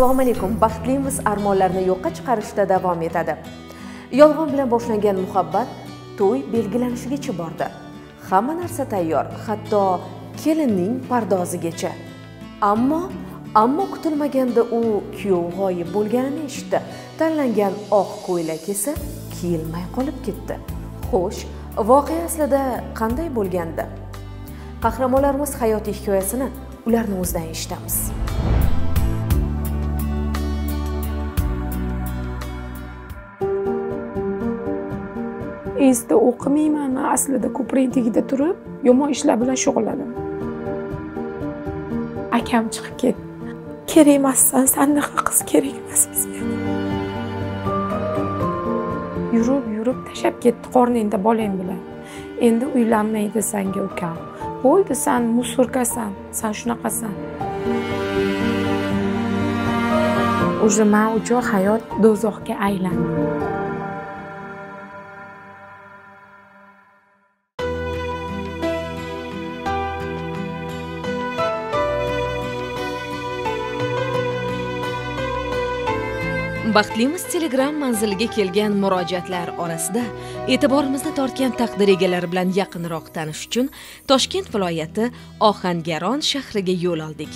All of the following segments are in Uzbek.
assalomu alaykum. Baxtlimiz armonlarni yo'qqa chiqarishda davom etadi. Yolg'on bilan boshlangan muhabbat to'y belgilanishigacha bordi. Hamma narsa tayyor hatto kelinning pardozigacha. Ammo ammo kutilmaganda u kuyov g'oyib bo'lganini eshitdi. Tanlangan oq ko'ylak esa kiyilmay qolib ketdi. Xo'sh voqea aslida qanday bo'lgandi? Qahramonlarimiz hayotiy hikoyasini ularni o'zidan eshitamiz. Institutda o'qimayman man aslida ko'prik tagida turib yomon ishlar bilan shug'ullanaman akam chiqib ketdi. Kerak emassan sanaqa qiz kerak emas bizga. Yurib yurib tashlab ketdi qorningda bolang bilan. Endi uylanmaydi sanga ukam. Bo'ldi san musurkasan san shunaqasan. Уже man uchun hayot do'zaxga aylandi baxtlimiz telegram manziliga kelgan murojaatlar orasida e'tiborimizni tortgan taqdir egalari bilan yaqinroq tanish uchun toshkent viloyati ohangaron shahriga yo'l oldik.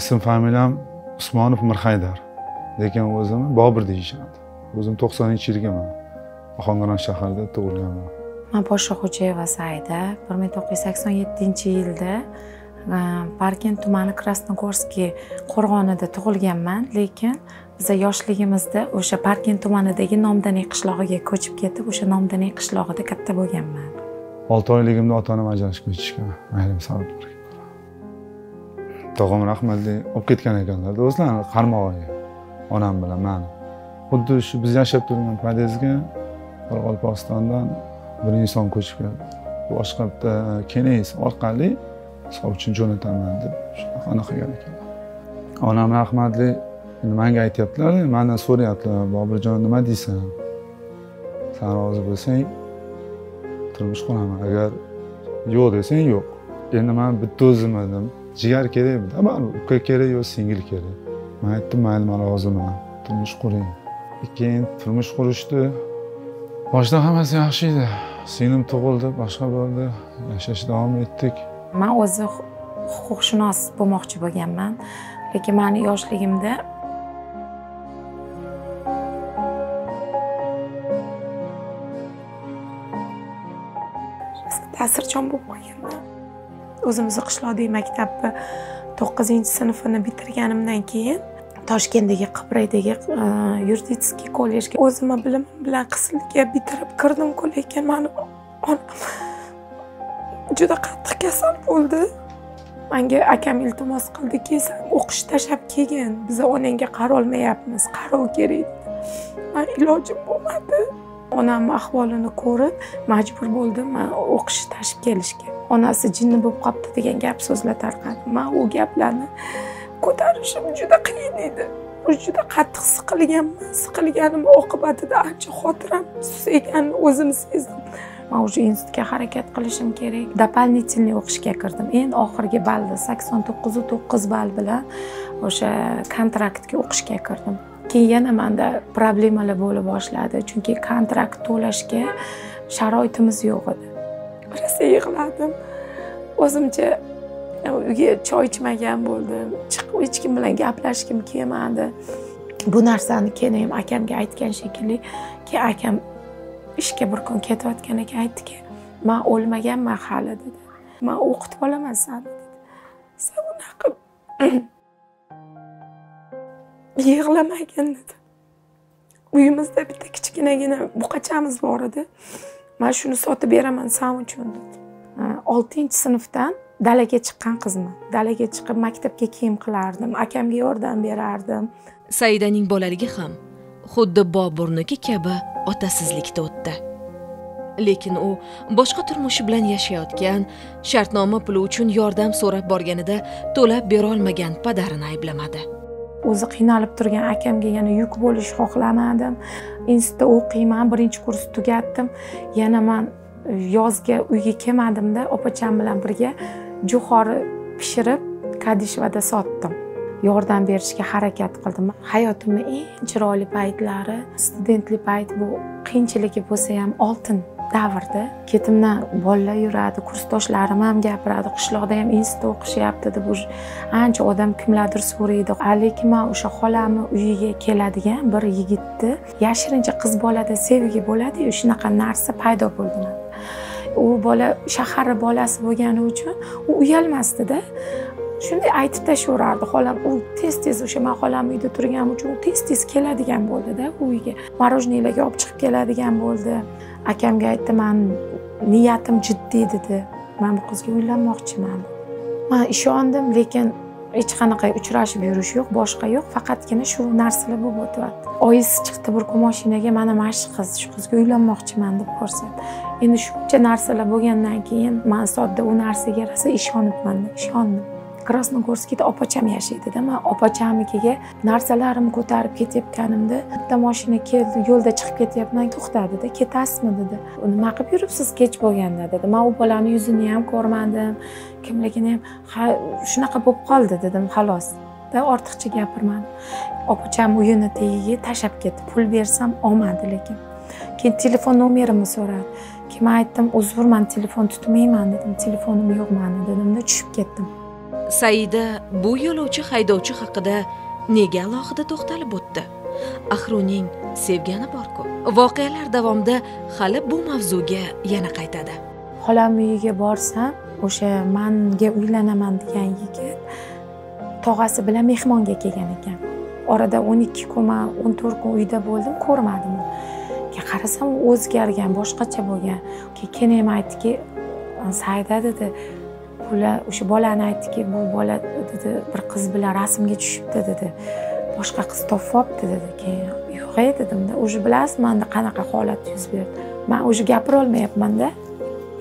Ism familiyam usmonov mirhaydar. Lekin o'zimni bobur deyishadi o'zim to'qsoninchi yilgiman ohangaron shahrida tug'ilganman man podshoxo'jayeva saida bir ming to'qqiz yuz sakson yettinchi yilda e, parkent tumani krasnogorskiy qo'rg'onida tug'ilganman. Lekin biza yoshligimizda o'sha parkent tumanidagi nomdaniy qishlog'iga ko'chib ketib o'sha nomdaniy qishlog'ida katta bo'lganman. Olti oyligimda ota onam ajrashib ketishgan ayrim sabablarga ko'ra tog'am rahmatli olib ketgan ekanlarda o'zlarini qarmog'iga onam bilan man xuddi shu biz yashab turgan podyezdga qoraqalpog'istondan bir inson ko'chib keldi. Boshqa bitta kenes orqali sovchini jo'nataman deb shunaqa qilgan ekan. Onam rahmatli endi manga aytyaptilar mandan so'rayaptilar bobirjon nima deysan? San rozi bo'lsang turmush quraman agar yo'q desang yo'q. Endi man bitta o'zim edim jigar kerakmidi baribir uka kerak yo singil kerak? Man aytdim mayli man roziman. Turmush quring. Keyin turmush qurishdi. Boshida hammasi yaxshi edi. Singlim tug'ildi boshqa bo'ldi. Yashash davom etdik. Man o'zi huquqshunos bo'lmoqchi bo'lganman lekin mani yoshligimda ta'sirchan bo'lib qolganman. O'zimizni qishloqdagi maktabni to'qqizinchi sinfini bitirganimdan keyin toshkentdagi qibraydagi e, yuridiskiy kollejga o'zimni bilimim bilan qisilga bitirib kirdimku lekin mani onam juda qattiq kasal bo'ldi. Manga akam iltimos qildiki san o'qishni tashlab kelgin biza onangga qarolmayapmiz qarov kerak. Man ilojim bo'lmadi. Onamni ahvolini ko'rib majbur bo'ldim man o'qishni tashib kelishga. Onasi jinni bo'lib qolibdi degan gap so'zlar tarqadi man u gaplarni ko'tarishim juda qiyin edi. Juda qattiq siqilganman siqilganim oqibatida ancha xotiram susayganini o'zim sezdim. Man уже institutga harakat qilishim kerak. Дополнительный o'qishga kirdim. Eng oxirgi ballda sakson to'qqizu to'qqiz ball bilan o'sha kontraktga o'qishga kirdim. Keyin yana manda problemalar bo'la boshladi chunki kontrakt to'lashga sharoitimiz yo'q edi. Rosa yig'ladim. O'zimcha uyga choy ichmagan bo'ldim. Chiqib hech kim bilan gaplashgim kelmadi. Bu narsani keyin ham akamga aytgan shekilli keyin akam ishga bir kun ketayotgan ekan aytdiki man o'lmaganman hali dedi. Man o'qitib olaman sani dedi. San unaqa yig'lamagin dedi. Uyimizda bitta kichkinagina buqachamiz bor edi. Man shuni sotib beraman san uchun dedi. Oltinchi sinfdan dalaga chiqqan qizman dalaga chiqib maktabga kiyim qilardim akamga yordam berardim. Saidaning bolaligi ham xuddi boburniki kabi otasizlikda o'tdi. Lekin u boshqa turmushi bilan yashayotgan shartnoma puli uchun yordam so'rab borganida to'lab berolmagan padarini ayblamadi. O'zi qiynalib turgan akamga yana yuk bo'lishni xohlamadim. Institutda o'qiyman birinchi kurs tugatdim. Yana man yozga uyga kelmadimda opacham bilan birga jo'xori pishirib kadishvada sotdim. Yordam berishga harakat qildim. Hayotimni eng chiroyli paytlari studentlik payti bu qiyinchiligi bo'lsa ham oltin davrda. Ketimdan bolalar yuradi kursdoshlarim ham gapiradi qishloqda ham institutda o'qishyapti deb ancha odam kimlardir so'raydi. Lekin man o'sha xolamni uyiga keladigan bir yigitni yashirincha qiz bolada sevgi bo'ladiyu shunaqa narsa paydo bo'ldi u bola shahar bolasi bo'lgani uchun u uyalmasdida. Shunday aytib tashlayverardi xolam u tez tez o'sha man xolam uyda turganim uchun u tez tez keladigan bo'ldida uyga. Мороженныйlarga olib chiqib keladigan bo'ldi. Akamga aytdi man niyatim jiddiy dedi. Man bu qizga uylanmoqchiman. Man ishondim lekin hech qanaqa uchrashib yurish yo'q boshqa yo'q faqatgina shu narsalar bo'lib o'tyapti. Oyisi chiqdi bir kun moshinaga mana mana shu qiz shu qizga uylanmoqchiman deb ko'rsatdi. Endi shuncha narsalar bo'lgandan keyin man sodda u narsaga rosa ishonibman ishondim. Krasnogorskiyda opacham yashaydida man opachamnikiga narsalarimni ko'tarib ketayotganimda bitta moshina keldi yo'lda chiqib ketyapman to'xtadida ketasizmi dedi. Nima qilib yuribsiz kech bo'lganda dedi. Man u bolani yuzini ham ko'rmadim kimligini ham ha shunaqa bo'lib qoldi dedim xolos. Ortiqcha gapirmadim. Opacham uyini tagiga tashlab ketdi pul bersam olmadi lekin. Keyin telefon nomerimni so'radi. Keyin man aytdim? Uzr man telefon tutmayman dedim. Telefonim yo'q mani dedimda tushib ketdim. Saida bu yo'lovchi haydovchi haqida nega alohida to'xtalib o'tdi? Axir uning sevgani borku voqealar davomida hali bu mavzuga yana qaytadi. Xolamni uyiga borsam o'sha manga uylanaman degan yigit tog'asi bilan mehmonga kelgan ekan. Orada o'n ikki kun man o'n to'rt kun uyda bo'ldim ko'rmadim keyin qarasam u o'zgargan boshqacha bo'lgan. Keyin ham aytdiki saida dedi bular o'sha bolani aytdiki bu bola dedi bir qiz bilan rasmga tushibdi dedi. Boshqa qiz topib olibdi dedi. Keyin yo'q e dedimda уже bilasizmi manda qanaqa holat yuz berdi? Man уже gapirolmayapmanda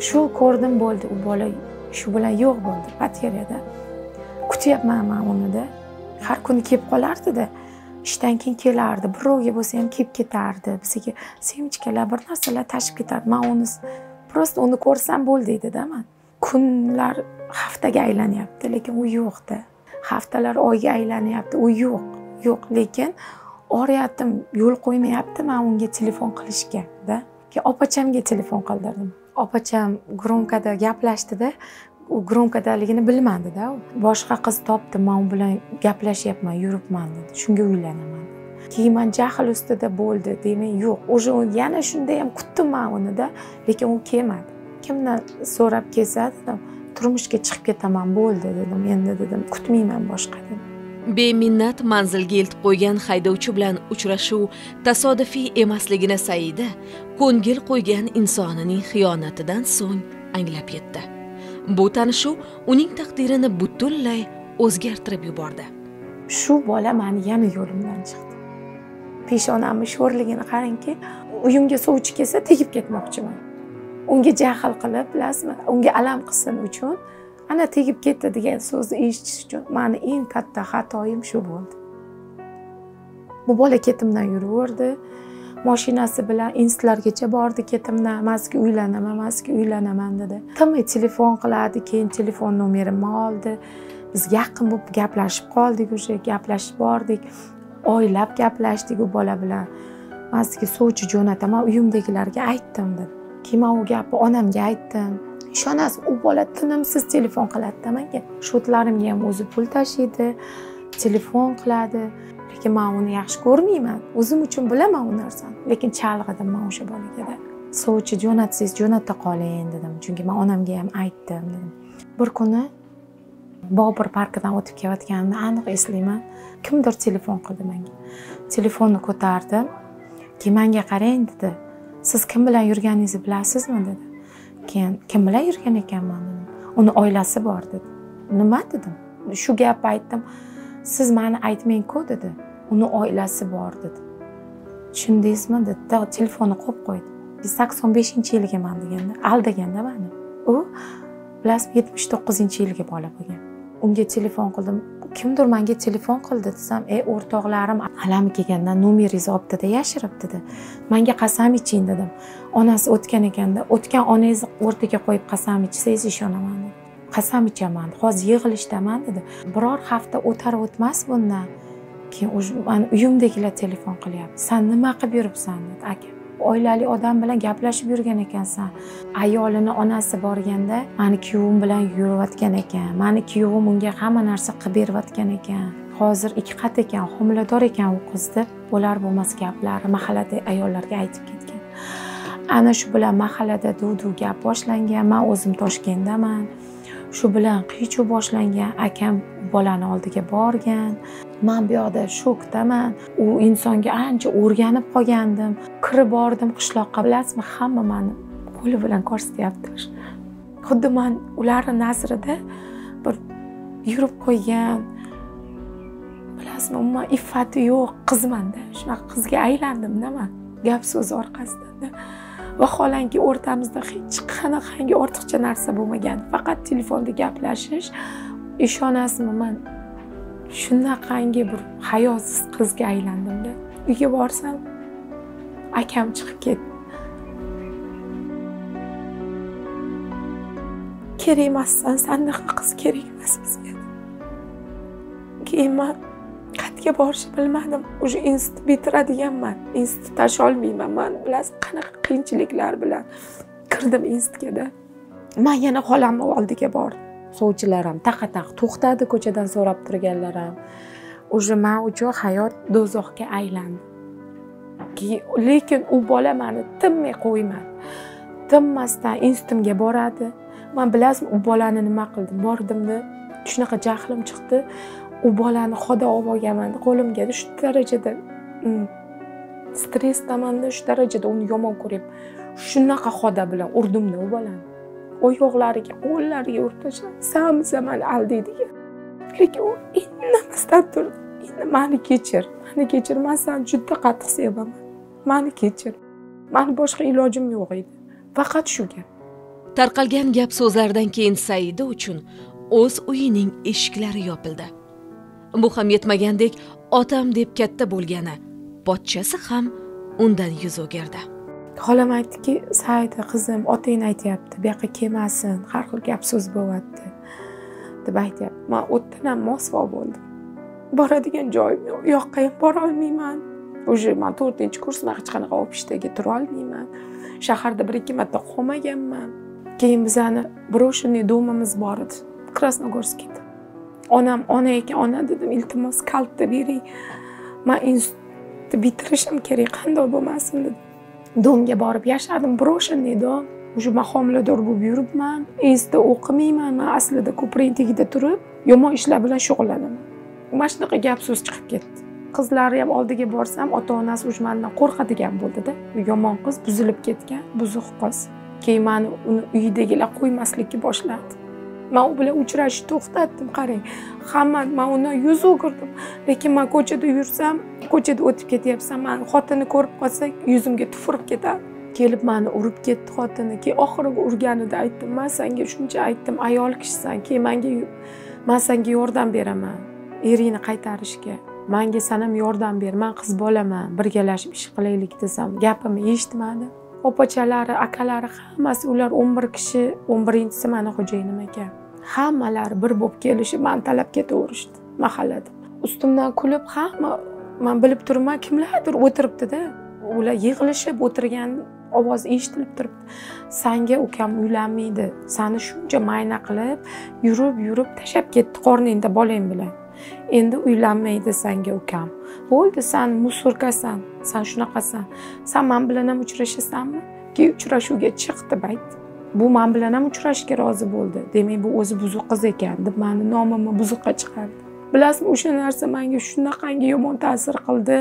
shu ko'rdim bo'ldi u bola shu bilan yo'q bo'ldi kvartirada kutyapman man unida har kuni kelib qolardida ishdan keyin kelardi birovga bo'lsa ham kelib ketardi bizga. Semichkalar bir narsalar tashib ketardi man uni просто uni ko'rsam bo'ldi deydida man kunlar haftaga aylanyapti lekin u yo'qda. Haftalar oyga aylanyapti u yo'q yo'q. Lekin oryatim yo'l qo'ymayapti man unga telefon qilishgada. Keyin opachamga telefon qildirdim. Opacham gromkada gaplashdida u gromkadaligini bilmadida. Boshqa qiz topdim man u bilan gaplashyapman yuribman dedi. Shunga uylanaman keyin man jahl ustida bo'ldi demak yo'q уже yana shunda ham kutdim man unida lekin u kelmadi. Kimdan so'rab kelsa dedim turmushga chiqib ketaman bo'ldi dedim. Endi dedim kutmayman boshqa dedim. Beminnat manzilga eltib qo'ygan haydovchi bilan uchrashuv tasodifiy emasligini saida ko'ngil qo'ygan insonining xiyonatidan so'ng anglab yetdi bu tanishuv uning taqdirini butunlay o'zgartirib yubordi. Shu bola mani yana yo'limdan chiqdi. Peshonamni sho'rligini qarangki uyimga sovchi kelsa tegib ketmoqchiman. Unga jahl qilib bilasizmi unga alam qilsin uchun ana tegib ketdi degan so'zni eshitish uchun mani eng katta xatoyim shu bo'ldi. Bu bola ketimdan yuraverdi. Moshinasi bilan institutlargacha bordi ketimdan man uylanaman man uylanaman dedi. Tinmay telefon qiladi keyin telefon nomerimni oldi. Biz yaqin bo'lib gaplashib qoldik уже gaplashib bordik. Oylab gaplashdik u bola bilan. Man sizga sovchi jo'nataman uyimdagilarga aytdim dedi. Keyin man u gapni onamga aytdim. Ishonasiz u bola tinimsiz telefon qiladida manga shotlarimga ham o'zi pul tashiydi telefon qiladi. Lekin man uni yaxshi ko'rmayman. O'zim uchun bilaman u narsani. Lekin chalg'idim man o'sha bolagada sovchi jo'natsangiz jo'nata qoling dedim. Chunki man onamga ham aytdim dedim. Bir kuni bobur parkidan o'tib kelayotganimni aniq eslayman. Kimdir telefon qildi menga. Telefonni ko'tardim. Keyin manga qarang dedi. Siz kim bilan yurganingizni bilasizmi dedi. Keyin kim bilan yurgan ekanman dedim. Uni oilasi bor dedi. Nima dedim. Shu gapni aytdim. Siz mani aytmangku dedi. Uni oilasi bor dedi. Tushundingizmi dedi. Telefonni qo'yib qo'ydi. Sakson beshinchi yilgaman deganda aldaganda mani u bilasizmi yetmish to'qqizinchi yilgi bola bo'lgan. Unga telefon qildim. Kimdir manga telefon qildi desam ey o'rtoqlarim alami kelganda nomeringizni olibdida yashiribdida manga qasam iching dedim. Onasi o'tgan ekanda o'tgan onangizni o'rtaga qo'yib qasam ichsangiz ishonaman dedi. Qasam ichaman hozir yig'ilishdaman dedi. Biror hafta o'tar o'tmas bundan. Keyin уже mani uyimdagilar telefon qilyapti. San nima qilib yuribsan dedi. Aka oilali odam bilan gaplashib yurgan ekansan. Ayolini onasi borganda mani kuyovim bilan yurayotgan ekan. Mani kuyovim unga hamma narsa qilib berayotgan ekan. Hozir ikki qat ekan homilador ekan u qiz deb bo'lar bo'lmas gaplar mahallada ayollarga aytib ketgan. Ana shu bilan mahallada duv duv gap boshlangan. Man o'zim toshkentdaman. Shu bilan qiy boshlangan akam bolani oldiga borgan. Man bu yoqda shokdaman. U insonga ancha o'rganib qolgandim. Kirib bordim qishloqqa. Bilasizmi hamma mani qo'li bilan ko'rsatyapti. Xuddi man ularni nazarida bir yurib qo'ygan. Bilasizmi umuman iffati yo'q qizmanda. Shunaqa qizga aylandimda man. Gap so'z orqasidan vaholanki o'rtamizda hech qanaqangi ortiqcha narsa bo'lmagan faqat telefonda gaplashish ishonasizmi? Man shunaqangi bir hayosiz qizga aylandimda uyga borsam akam chiqib ketdi. Kerak emassan sanaqa qiz kerak emas bizga. Keyin man qayerga borishni bilmadim. Уже institut bitiradiganman institut tasholmayman man bilasiz qanaqa qiyinchiliklar bilan kirdim institutga man yana xolamni oldiga bordim sovchilar ham taqa taq to'xtadi ko'chadan so'rab turganlar ham уже man uchun hayot do'zaxga aylandi lekin u bola mani tinmay qo'ymadi tinmasdan institutimga boradi man bilasizmi u bolani nima qildim bordimda shunaqa jahlim chiqdi u bolani xoda olib olganman. Qo'limga shu darajada. Mm, Stressdamanda shu darajada uni yomon ko'ryapman shunaqa xoda bilan urdimda u bolani. Oyoqlariga qo'llariga urib tashlab samsa mani aldaydiga lekin u indamasdan turdi endi mani kechir mani kechir man seni juda qattiq sevaman mani kechir. Mani boshqa ilojim yo'q edi faqat shu gap. Tarqalgan gap so'zlardan keyin saida uchun o'z uyining eshiklari yopildi. Bu ham yetmagandek otam deb katta bo'lgani pochchasi ham undan yuz o'girdi. Xolam aytdiki sayda qizim otangni aytyapti bu yoqqa kelmasin har xil gap so'z bo'lyapti deb aytyapti. Man o'tdan ham mosvo bo'ldim. Boradigan joyim yo'q u yoqqa ham borolmayman уже man to'rtinchi kursman hech qanaqa обществоga turolmayman shaharda bir ikki marta qolmaganman. Keyin bizani брошенный domimiz bor edi krasnogorskda. Onam ona ekan ona dedim iltimos kaltda bering man institutni bitirishim kerak qandoq bo'lmasin dedim. Domga borib yashadim брошенный уже man homilador bo'lib yuribman institutda o'qimayman man aslida ko'prik tagida turib yomon ishlar bilan shug'ullanaman mana shunaqa gap so'z chiqib ketdi. Qizlari ham oldiga borsam ota onasi уже mandan qo'rqadigan bo'ldida. Yomon qiz buzilib ketgan buzuq qiz. Keyin mani uni uyidagilar qo'ymaslikka boshladi. Man u bilan uchrashishni to'xtatdim qarang. Hamma man undan yuz o'girdim. Lekin man ko'chada yursam ko'chada o'tib ketyapsan mani xotini ko'rib qolsa yuzimga tufurib ketadi kelib mani urib ketdi xotini keyin oxirgi urganida aytdim man senga shuncha aytdim ayol kishisan keyin manga man senga yordam beraman eringni qaytarishga. Manga san ham yordam ber man qiz bolaman birgalashib ish qilaylik desam gapimni eshitmadi. Opachalari akalari hammasi ular o'n bir kishi o'n birinchisi mani xo'jayinim ekan. Hammalari bir bo'lib kelishib mani talab ketaverishdi mahallada. Ustimdan kulib hamma man bilib turibman kimlardir o'tiribdida ular yig'ilishib o'tirgan ovoz eshitilib turibdi. Sanga ukam uylanmaydi sani shuncha mayna qilib yurib yurib tashlab ketdi qorningda bolang bilan. Endi uylanmaydi sanga ukam. Bo'ldi san musurkasan san shunaqasan. San man bilan ham uchrashasanmi? Keyin uchrashuvga chiq deb aytdi bu man bilan ham uchrashishga rozi bo'ldi. Demak bu o'zi buzuq qiz ekan deb mani nomimni buzuqqa chiqardi. Bilasizmi o'sha narsa manga shunaqangi yomon ta'sir qildi.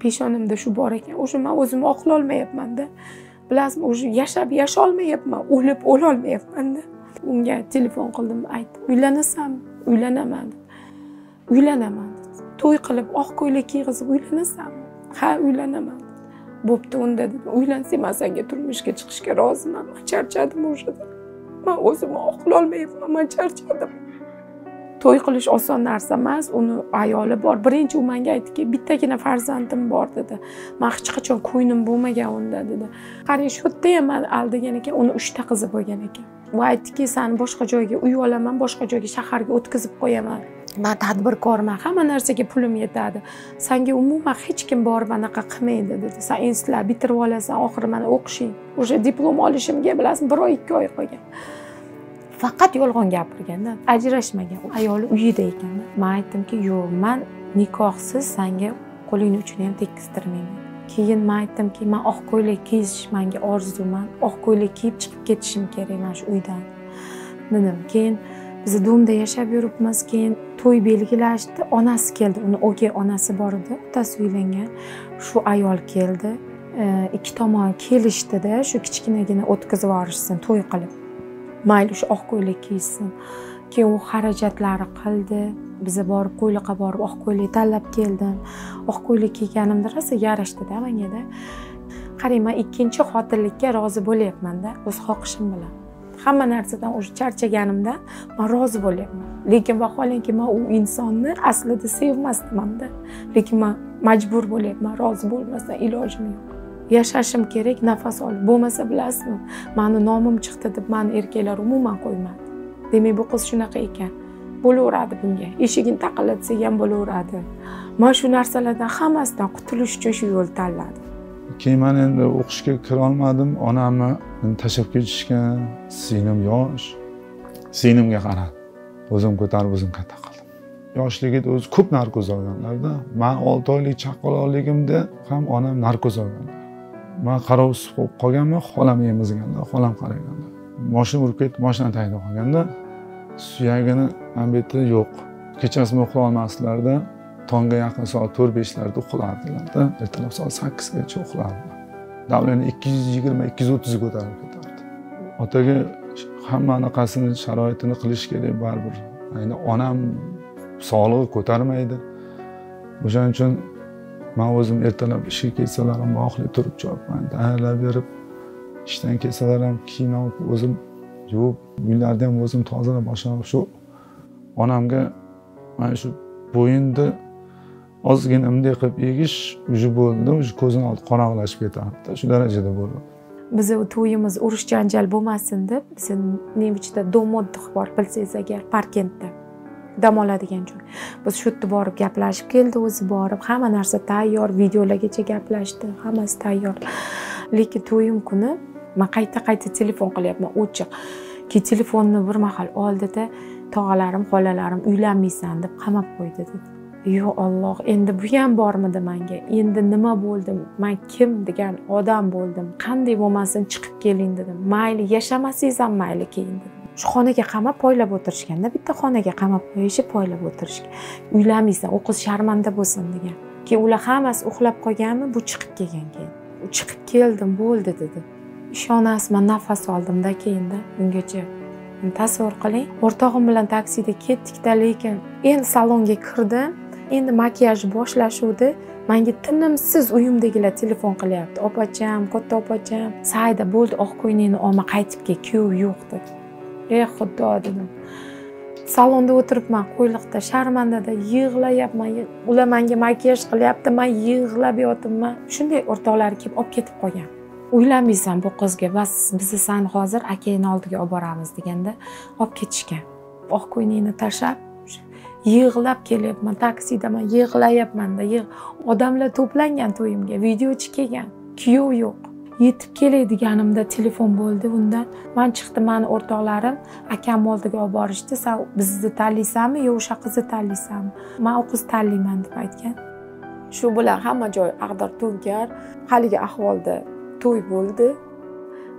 Peshonamda shu bor ekan. O'sha man o'zimni oqlolmayapmanda bilasizmi уже yashab yasholmayapman o'lib o'lolmayapmanda unga telefon qildim aytdim uylanasanmi uylanaman. Uylanaman. To'y qilib oq ko'ylak kiygizib uylanasanmi? Ha uylanaman. Bo'pti unda dedi uylansang man senga turmushga chiqishga roziman man charchadim уже man o'zimni oqlolmayapman man charchadim. To'y qilish oson narsa emas uni ayoli bor. Birinchi u menga aytdiki bittagina farzandim bor dedi. Man hech qachon ko'nglim bo'lmagan unda dedi. Qarang shu yerda ham man aldagan ekan uni uchta qizi bo'lgan ekan. U aytdiki sani boshqa joyga uy olaman boshqa joyga shaharga o'tkazib qo'yaman. Man tadbirkorman hamma narsaga pulim yetadi. Sanga umuman hech kim borib anaqa qilmaydi dedi. San institutlar bitirib olasan oxiri mana o'qishing. Уже diplom olishimga bilasizmi bir oy ikki oy qolgan. Faqat yolg'on gapirganda ajrashmagan ayoli uyida ekan. Man aytdimki yo'q man nikohsiz sanga qo'lingni uchini ham tekkiztirmayman keyin man aytdimki man oq ko'ylak kiyish manga orzuman oq ko'ylak kiyib chiqib ketishim kerak mana shu uydan. Dedim keyin biz domda yashab yuribmiz keyin to'y belgilashdi. Onasi keldi. Uni o'gay onasi bor edi. Otasi uylangan. Shu ayol keldi. E, ikki tomon kelishdida. Shu kichkinagina o'tkazib yuborishsin to'y qilib. Mayli shu oq ko'ylak kiysin. Keyin u xarajatlari qildi. Biza borib qo'yliqqa borib oq ko'ylak tanlab keldim. Oq ko'ylak kiyganimda rosa yarashdida mangada qarang man ikkinchi xotinlikka rozi bo'lyapmanda. O'z xohishim bilan. Hamma narsadan уже charchaganimda man rozi bo'lyapman. Lekin vaholanki man u insonni aslida sevmasdimanda lekin man majbur bo'lyapman rozi bo'lmasdan ilojim yo'q. Yashashim kerak nafas olib bo'lmasa bilasizmi mani nomim chiqdi deb mani erkaklar umuman qo'ymadi. Demak bu qiz shunaqa ekan. Bo'laveradi bunga. Eshigini taqillatsak ham bo'laveradi. Man shu narsalardan hammasidan qutulish uchun shu yo'lni tanladim. Keyin man endi o'qishga kirolmadim. Onamni tashlab ketishgan singlim yosh. Singlimga qaradi o'zim ko'tarib o'zim katta qildim. Yoshligida o'zi ko'p narkoz olganlarda man olti oylik chaqaloqligimda ham onam narkoz olgan. Man qarovsiz bo'lib qolganman xolam emizganda xolam qaraganda. Moshina urib ketib moshina tagida qolganda suyagini mana bu yerda yo'q kechasi uxlolmasdilarda tongga yaqin soat to'rt beshlarda uxlardilarda ertalab soat sakkizgacha uxlardilar давление ikki yuz yigirma ikki yuz o'ttizga ko'tarib ketardi. Otaga hamma anaqasini sharoitini qilish kerak baribir endi onam sog'lig'i ko'tarmaydi. O'shaning uchun man o'zim ertalab ishga ketsalar ham mohli turib chopman tayyorlab berib ishdan kelsalar ham kiyim o'zim yuvib uylarni ham o'zim tozalab boshlab shu onamga mana shu bo'yinni ozgina bunday qilib egish уже bo'ldi уже ko'zini oldi qorong'ilashib ketyapti shu darajada bo'ldi. Bizni to'yimiz urush janjal bo'lmasin deb bizni nevichda dom отдых bor bilsangiz agar parkentda dam oladigan joy. Biz shu yerda borib gaplashib keldi o'zi borib hamma narsa tayyor videolargacha gaplashdi hammasi tayyor. Lekin to'yim kuni man qayta qayta telefon qilyapman o'chiq. Keyin telefonni bir mahal oldida tog'alarim xolalarim uylanmaysan deb qamab qo'ydi dedi. Yo olloh endi bu ham bormidi manga? Endi nima bo'ldim? Man kim degan odam bo'ldim. Qanday bo'lmasin chiqib keling dedim. Mayli yashamasangiz ham mayli keyin dedim. Shu xonaga qamab poylab o'tirishganda bitta xonaga qamab qo'yishib poylab o'tirishgan. Uylanmaysan u qiz sharmanda bo'lsin degan. Keyin ular hammasi uxlab qolganmi bu chiqib kelgan keyin. Chiqib keldim bo'ldi dedi. Ishonasizman nafas oldimda keyinda ungacha tasavvur qiling. O'rtog'im bilan taksida ketdikda lekin endi salonga kirdim. Endi makiyaj boshlashuvdi. Manga tinimsiz uyimdagilar telefon qilyapti. Opacham katta opacham sayda bo'ldi. Oq ko'ylakni olma qaytib kel kuyov yo'q dedi. Ey xudo dedim. Salonda o'tiribman qo'yliqda sharmandada yig'layapman. Ular manga makiyaj qilyapti man yig'lab yotibman. Shunday o'rtoqlari kelib olib ketib qolgan. Uylanmaysan bu qizga bas biz sani hozir akangni oldiga olib boramiz deganda olib ketishgan. Oq ko'ylakni tashlab yig'lab kelyapman taksidaman yig'layapmanda odamlar to'plangan to'yimga videochi kelgan kuyov yo'q. Yetib kelay deganimda telefon bo'ldi undan. Man chiqdim mani o'rtoqlarim akamni oldiga olib borishdi. San bizni tanlaysanmi yo o'sha qizni tanlaysanmi man u qizni tanlayman deb aytgan. Shu bilan hamma joy ag'dar to'nkar haligi ahvolda to'y bo'ldi.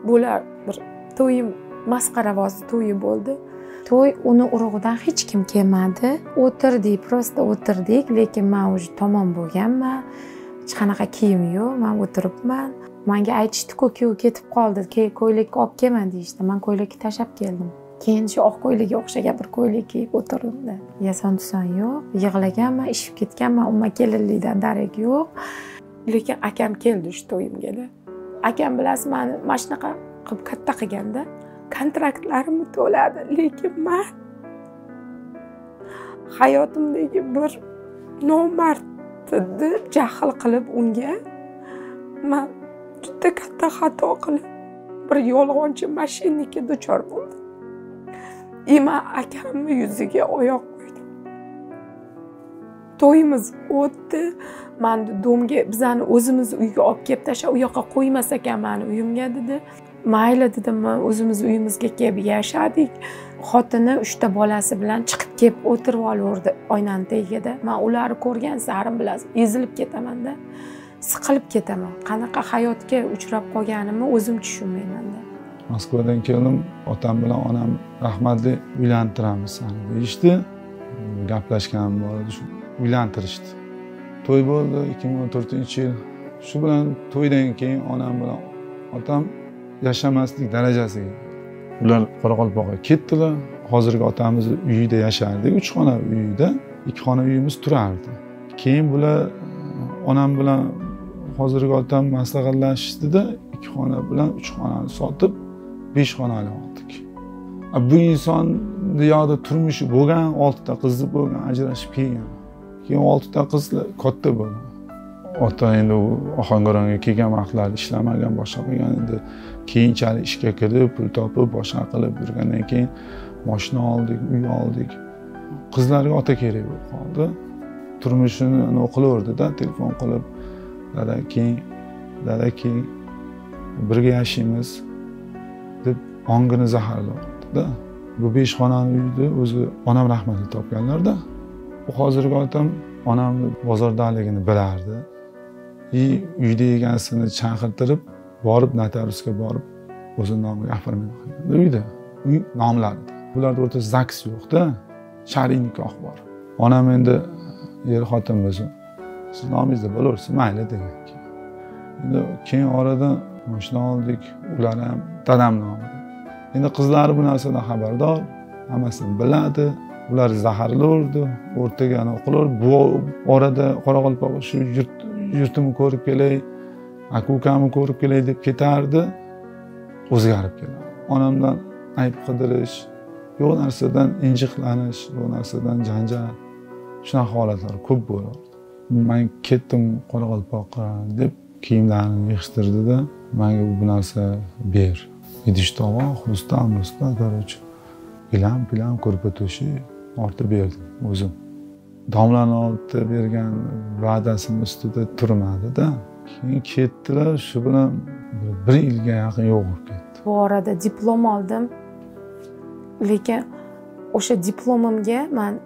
Bular bir to'yim masqaravozi to'yi bo'ldi. To'y uni urug'idan hech kim kelmadi. O'tirdik просто o'tirdik lekin man уже tamom bo'lganman. Hech qanaqa kiyim yo'q man o'tiribman. Manga aytishdiku kuyov ketib qoldi ko'ylakni olib kelma deyishdi. Man ko'ylakni tashlab keldim. Keyin shu oq ko'ylakka o'xshagan bir ko'ylak kiyib o'tirdimda yason tuson yo'q yig'laganman ishib ketganman umuman kelinlikdan darak yo'q. Lekin akam keldi shu to'yimgada. Akam bilasiz mani mana shunaqa qilib katta qilganda kontraktlarimni to'ladi lekin man hayotimdagi bir nomardni jahl qilib unga man juda katta xato qilib bir yolg'onchi moshinnikka duchor bo'ldim. И man akamni yuziga oyoq qo'ydim. To'yimiz o'tdi mani domga bizani o'zimizni uyga olib kelib tashlab u yoqqa qo'ymas ekan mani uyimga dedi. Mayli dedim o'zimizni uyimizga kelib yashadik. Xotini uchta bolasi bilan chiqib kelib o'tirib olaverdi oynani tagida. Man ularni ko'rgan sarim bilasiz ezilib ketamanda siqilib ketaman. Qanaqa hayotga uchrab qolganimni o'zim tushunmaymanda moskvadan keldim otam bilan onam rahmatli uylantiramiz sani deyishdi. Gaplashganim bor edi shu uylantirishdi. To'y bo'ldi ikki ming o'n to'rtinchi yil. Shu bilan to'ydan keyin onam bilan otam yashamaslik darajasiga ular qoraqalpoqqa ketdilar. Hozirgi otamizni uyida yashardik uch xona uyda ikki xona uyimiz turardi. Keyin bular onam bilan hozirgi otam maslahatlashishdida ikki xona bilan uch xonani sotib besh xonali oldik. Bu inson yoqda turmushi bo'lgan oltita qizi bo'lgan ajrashib kelgan. Keyin oltita qiz katta bo'lgan. Ota endi u ohangaronga kelgan vaqtlari ishlamagan boshqa qilgan endi keyinchalik ishga kirib pul topib boshqa qilib yurgandan keyin moshina oldik uy oldik. Qizlarga ota kerak bo'lib qoldi. Turmushini qilaverdida telefon qilib dada keyin dada keyin birga yashaymiz deb ongini zaharlayaptida bu besh xonali uyni o'zi onam rahmatli topganlarda u hozirgi otam onamni bozordaligini bilardi. И uyni egasini chaqirtirib borib notariusga borib o'zini nomiga оформление qilgan uyda uy nomlarida bularni o'rtasida zaks yo'qda shar'iy nikoh bor. Onam endi er xotin bo'lsa siz nomingizda bo'laversin mayli degan endi keyin oradan moshina oldik ular ham dadam nomida endi qizlari bu narsadan xabardor hammasini biladi. Ular zaharlaverdi o'rtaga anavi qilaverdi bu orada qoraqalpoq shu yurt yurtimni ko'rib kelay aka ukamni ko'rib kelay deb ketardi o'zgarib keladi. Onamdan ayb qidirish yo'q narsadan injiqlanish yo'q narsadan janjal. Shunaqa holatlar ko'p bo'lardi man ketdim qoraqalpoqqa deb kiyimlarini yig'ishtirdida manga bu narsa ber. Idish tovoq rustam rustam короче gilam pilam ko'rpa to'shak ortib berdim o'zim. Domlani oldida bergan va'dasini ustida turmadida keyin ketdilar shu bilan bir yilga yaqin yo'q bo'lib ketdi. Bu orada diplom oldim lekin o'sha diplomimga man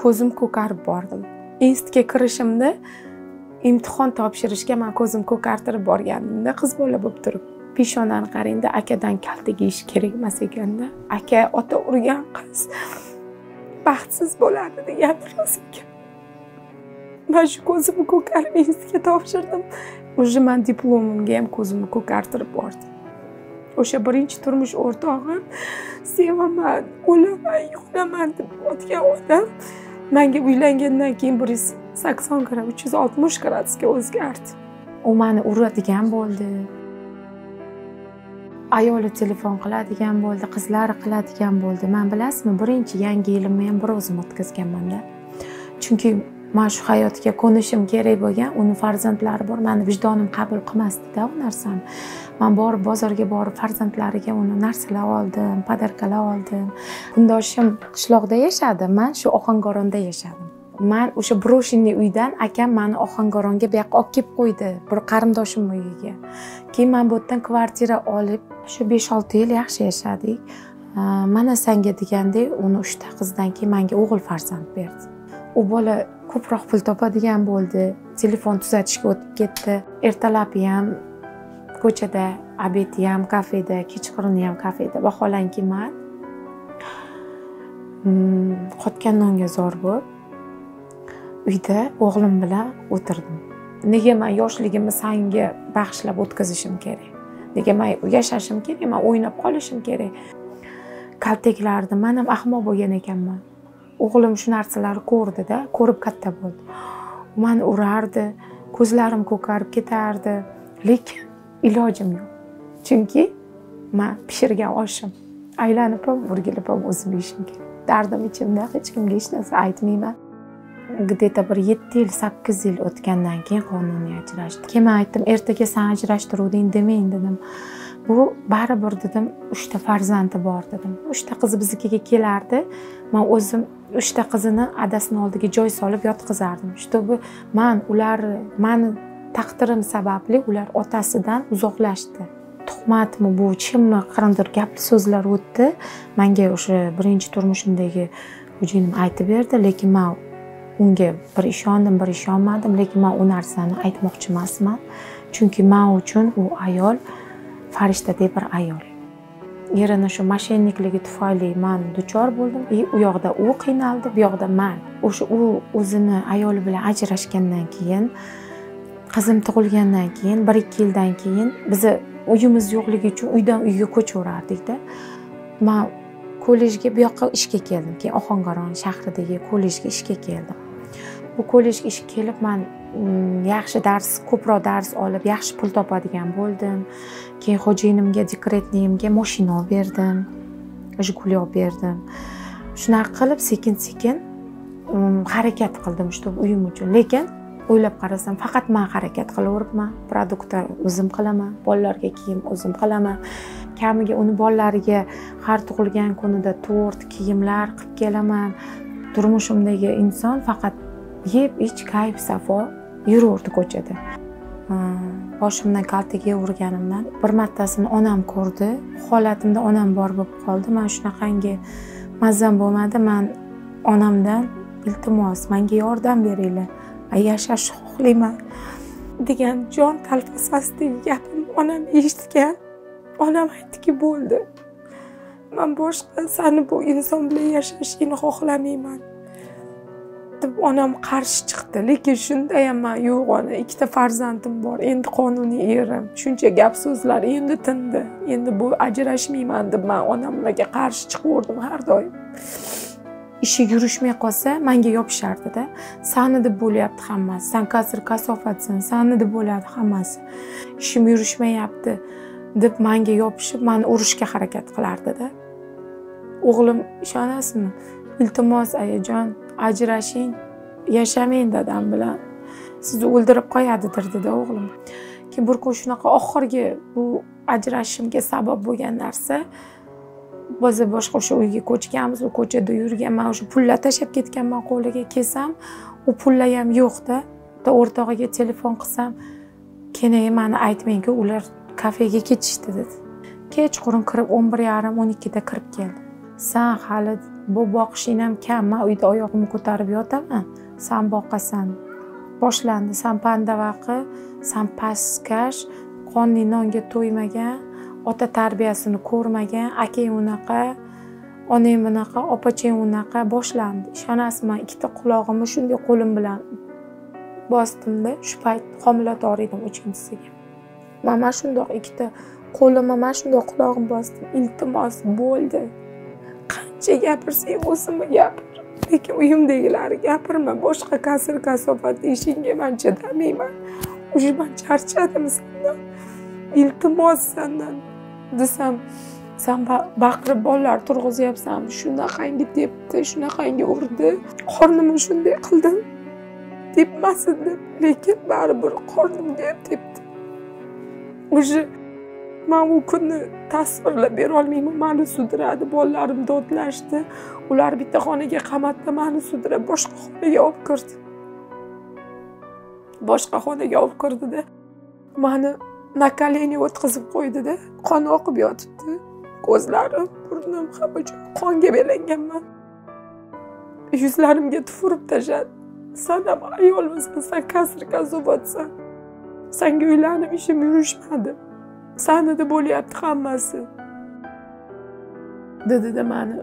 ko'zim ko'karib bordim. Institutga kirishimda imtihon topshirishga man ko'zim ko'kartirib borganimda qiz bola bo'lib turib peshonani qarangda akadan kaltak yeyish kerak emas ekanda. Aka ota urgan qiz baxtsiz bo'ladi degan ro'zimga man shu ko'zimni ko'karib institutga topshirdim уже man diplomimga ham ko'zimni ko'kartirib bordim o'sha birinchi turmush o'rtog'im sevaman o'laman yo'laman deb yotgan odam manga uylangandan keyin bir yuz sakson grad uch yuz oltmish gradusga o'zgardi. U mani uradigan bo'ldi. Ayoli telefon qiladigan bo'ldi qizlari qiladigan bo'ldi. Man bilasizmi birinchi yangi yilimni ham bir o'zim o'tkazganmanda. Chunki man shu hayotga ko'nishim kerak bo'lgan uni farzandlari bor. Mani vijdonim qabul qilmasdida u narsani. Man borib bozorga borib farzandlariga uni narsalar oldim podarkalar oldim. Kundoshim qishloqda yashadi man shu ohangaronda yashadim. Man o'sha broshinniy uydan akam mani ohangaronga bu yoqqa olib kelib qo'ydi bir qarindoshimni uyiga. Keyin man bu yerdan kvartira olib shu besh olti yil yaxshi yashadik. Mana sanga degandek uni uchta qizdan keyin manga o'g'il farzand berdi. U bola ko'proq pul topadigan bo'ldi. Telefon tuzatishga o'tib ketdi. Ertalabi ham ko'chada obedni ham kafeda kechqurunni ham kafeda vaholanki man. Hmm, qotgan nonga zor bo'lib uyda o'g'lim bilan o'tirdim. Nega man yoshligimni sanga bag'ishlab o'tkazishim kerak? Nega man yashashim kerak man o'ynab qolishim kerak? Kaltaklardi man ham ahmoq bo'lgan ekanman. O'g'lim shu narsalarni ko'rdida ko'rib katta bo'ldi. Mani urardi ko'zlarim ko'karib ketardi lekin ilojim yo'q. Chunki man pishirgan oshim aylanib ham o'rgilib ham o'zim yeyishim kerak. Dardim ichimda hech kimga hech narsa aytmayman. Где то bir yetti yil sakkiz yil o'tgandan keyin qonuniy ajrashdik keyin man aytdim ertaga san ajrashtiruvding demang dedim. Bu baribir dedim uchta farzandi bor dedim. Uchta qizi biznikiga kelardi. Man o'zim uchta qizini adasini oldiga joy solib yotqizardim. Чтобы man ular mani taqdirim sababli ular otasidan uzoqlashdi. Tuhmatmi bu chinmi qanaqadir gapli so'zlar o'tdi. Manga o'sha birinchi turmushimdagi xo'jayinim aytib berdi lekin man unga bir ishondim bir ishonmadim. Lekin man u narsani aytmoqchi emasman. Chunki man uchun u ayol farishtadek bir ayol. Erini shu moshennikligi tufayli man duchor bo'ldim. И u yoqda u qiynaldi bu yoqda man. O'sha u o'zini ayoli bilan ajrashgandan keyin qizim tug'ilgandan keyin bir ikki yildan keyin bizni uyimiz yo'qligi uchun uydan uyga ko'chaverardikda man kollejga bu yoqqa ishga keldim. Keyin ohangaron shahridagi kollejga ishga keldim. Bu kollejga ishga kelib man mm, yaxshi dars ko'proq dars olib yaxshi pul topadigan bo'ldim. Keyin xo'jayinimga dekretniyimga moshina olib berdim jiguli olib berdim. Shunaqa qilib sekin sekin um, harakat qildim чтобы uyim uchun. Lekin o'ylab qarasam faqat man harakat qilaveribman. Produktlar o'zim qilaman bolalarga kiyim o'zim qilaman. Kamiga uni bolalariga har tug'ilgan kunida tort kiyimlar qilib kelaman. Turmushimdagi inson faqat yeb ich kayf safo yuraverdi ko'chada. Boshimdan kaltaga urganimdan bir martasini onam ko'rdi. Holatimda onam bor bo'lib qoldi. Man shunaqangi mazam bo'lmadi. Man onamdan iltimos manga yordam beringlar. Man yashashni xohlayman degan jon talpasasidagi gapim onam eshitgan. Onam aytdiki bo'ldi. Man boshqa sani bu inson bilan yashashingni xohlamayman. Deb onam qarshi chiqdi. Lekin shunda ham man yo'q ona ikkita farzandim bor. Endi qonuniy erim shuncha gap so'zlar endi tindi. Endi bu ajrashmayman deb man onamlarga qarshi chiqaverdim har doim. Ishi yurishmay qolsa manga yopishardida sani deb bo'lyapti hammasi. San kasr kasofatsan sani deb bo'ladi hammasi. Ishim yurishmayapti deb manga yopishib mani urishga harakat qilardida o'g'lim ishonasizmi? Iltimos ayajon. Ajrashing yashamang dadam bilan. Sizni o'ldirib qo'yadidir dedi o'g'lim. Keyin bir kun shunaqa oxirgi bu ajrashishimga sabab bo'lgan narsa biz boshqa o'sha uyga ko'chganmiz u ko'chada yurganman o'sha pullar tashlab ketganman qo'liga kelsam u pullar ham yo'qda o'rtog'iga telefon qilsam keyin mani aytmangku ular kafega ketishdi dedi. Kechqurun kirib o'n bir yarim o'n ikkida kirib keldi. San hali bu boqishing ham kam. Man uyda oyog'imni ko'tarib yotaman. San boqasan. Boshlandi. San pandavaqi san pastkash qonli nonga to'ymagan ota tarbiyasini ko'rmagan akang unaqa onang bunaqa opachang unaqa. Boshlandi. Ishonasizmi? Ikkita qulog'imni shunday qo'lim bilan bosdimda. Shu payt homilador edim uchinchisiga. Man mana shundoq ikkita qo'limni mana shundoq qulog'imni bosdim. Iltimos bo'ldi. Chi gapirsang o'zimni gapir. Lekin uyimdagilarni gapirma boshqa kasr kasofat ishingga man chidamayman уже man charchadim sendan. Iltimos sendan. Desam san baqirib bolalar turg'izyapsan shunaqangi tepdi shunaqangi urdi. Qornimni shunday qildim tepmasin deb. Lekin baribir qornimga tepdi уже man u kunni tasvirlab berolmayman mani sudradi bolalarim dodlashdi. Ular bitta xonaga qamatdi mani sudrab boshqa xonaga olib kirdi. Boshqa xonaga olib kirdida mani на колени o'tkazib qo'ydida qon oqib yotibdi. Ko'zlarim burnim hamma joy qonga belanganman. Yuzlarimga tufurib tashladi san ham ayolmisan san. Kasr kazobatsan sanga uylanib ishim yurishmadi. Sanida bo'lyapti hammasi dedida mani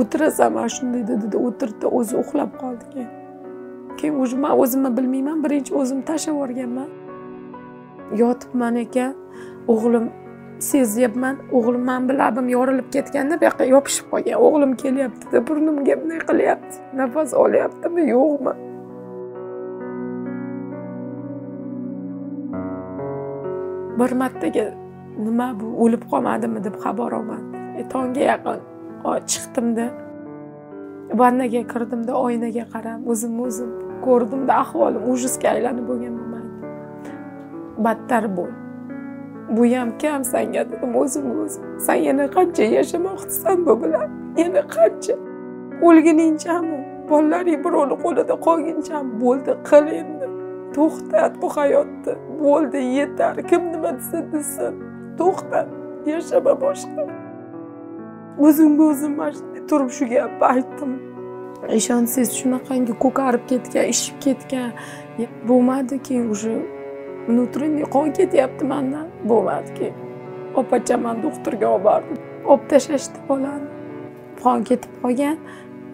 o'tirasan mana shunday dedida o'tirdi o'zi uxlab qoldi keyin keyin уже man o'zimni bilmayman birinchi o'zimni tashlab yuborganman yotibman ekan o'g'lim sezyapman o'g'lim man bilabim yorilib ketganda bu yoqqa yopishib qolgan o'g'lim kelyaptida burnimga bunday qilyapti nafas olyaptimi yo'qmi bir martaga nima bu o'lib qolmadimi deb xabar olaman e, tongga yaqin chiqdimda. Vannaga kirdimda oynaga qarab o'zimni o'zim ko'rdimda ahvolim ужасga aylanib bo'lganman battar bo'l. Bu ham kam sanga dedim o'zimga o'zim. San yana qancha yashamoqchisan bu bilan? Yana qancha? O'lguningchami bolalaring birovni qo'lida qolgunchami bo'ldi qil endi. To'xtat bu hayotni. Bo'ldi yetar. Kim nima desa desin. To'xtat. Yashama boshqa. O'zimga o'zim mana shunday turib shu gapni aytdim. Ishonsangiz shunaqangi ko'karib ketgan ishib ketgan. Bo'lmadi keyin уже внутренний qon ketyapti mandan. Bo'lmadi keyin opachamman doktorga olib bordim. Olib tashlashdi bolani. Qon ketib qolgan.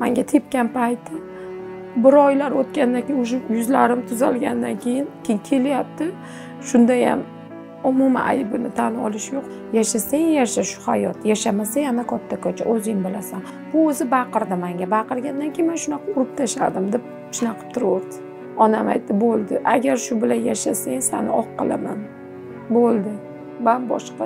Manga tepgan payti. Bir oylar o'tgandan keyin уже yuzlarim tuzalgandan keyin keyin kelyapti. Shunda ham umuman aybini tan olish yo'q. Yashasang yasha shu hayot yashamasang yana katta ko'cha o'zing bilasan. Bu o'zi baqirdi menga baqirgandan keyin man shunaqa urib tashladim deb shunaqa qilib turaverdi. Onam aytdi bo'ldi. Agar shu bilan yashasang sani oq qilaman. Bo'ldi. Man boshqa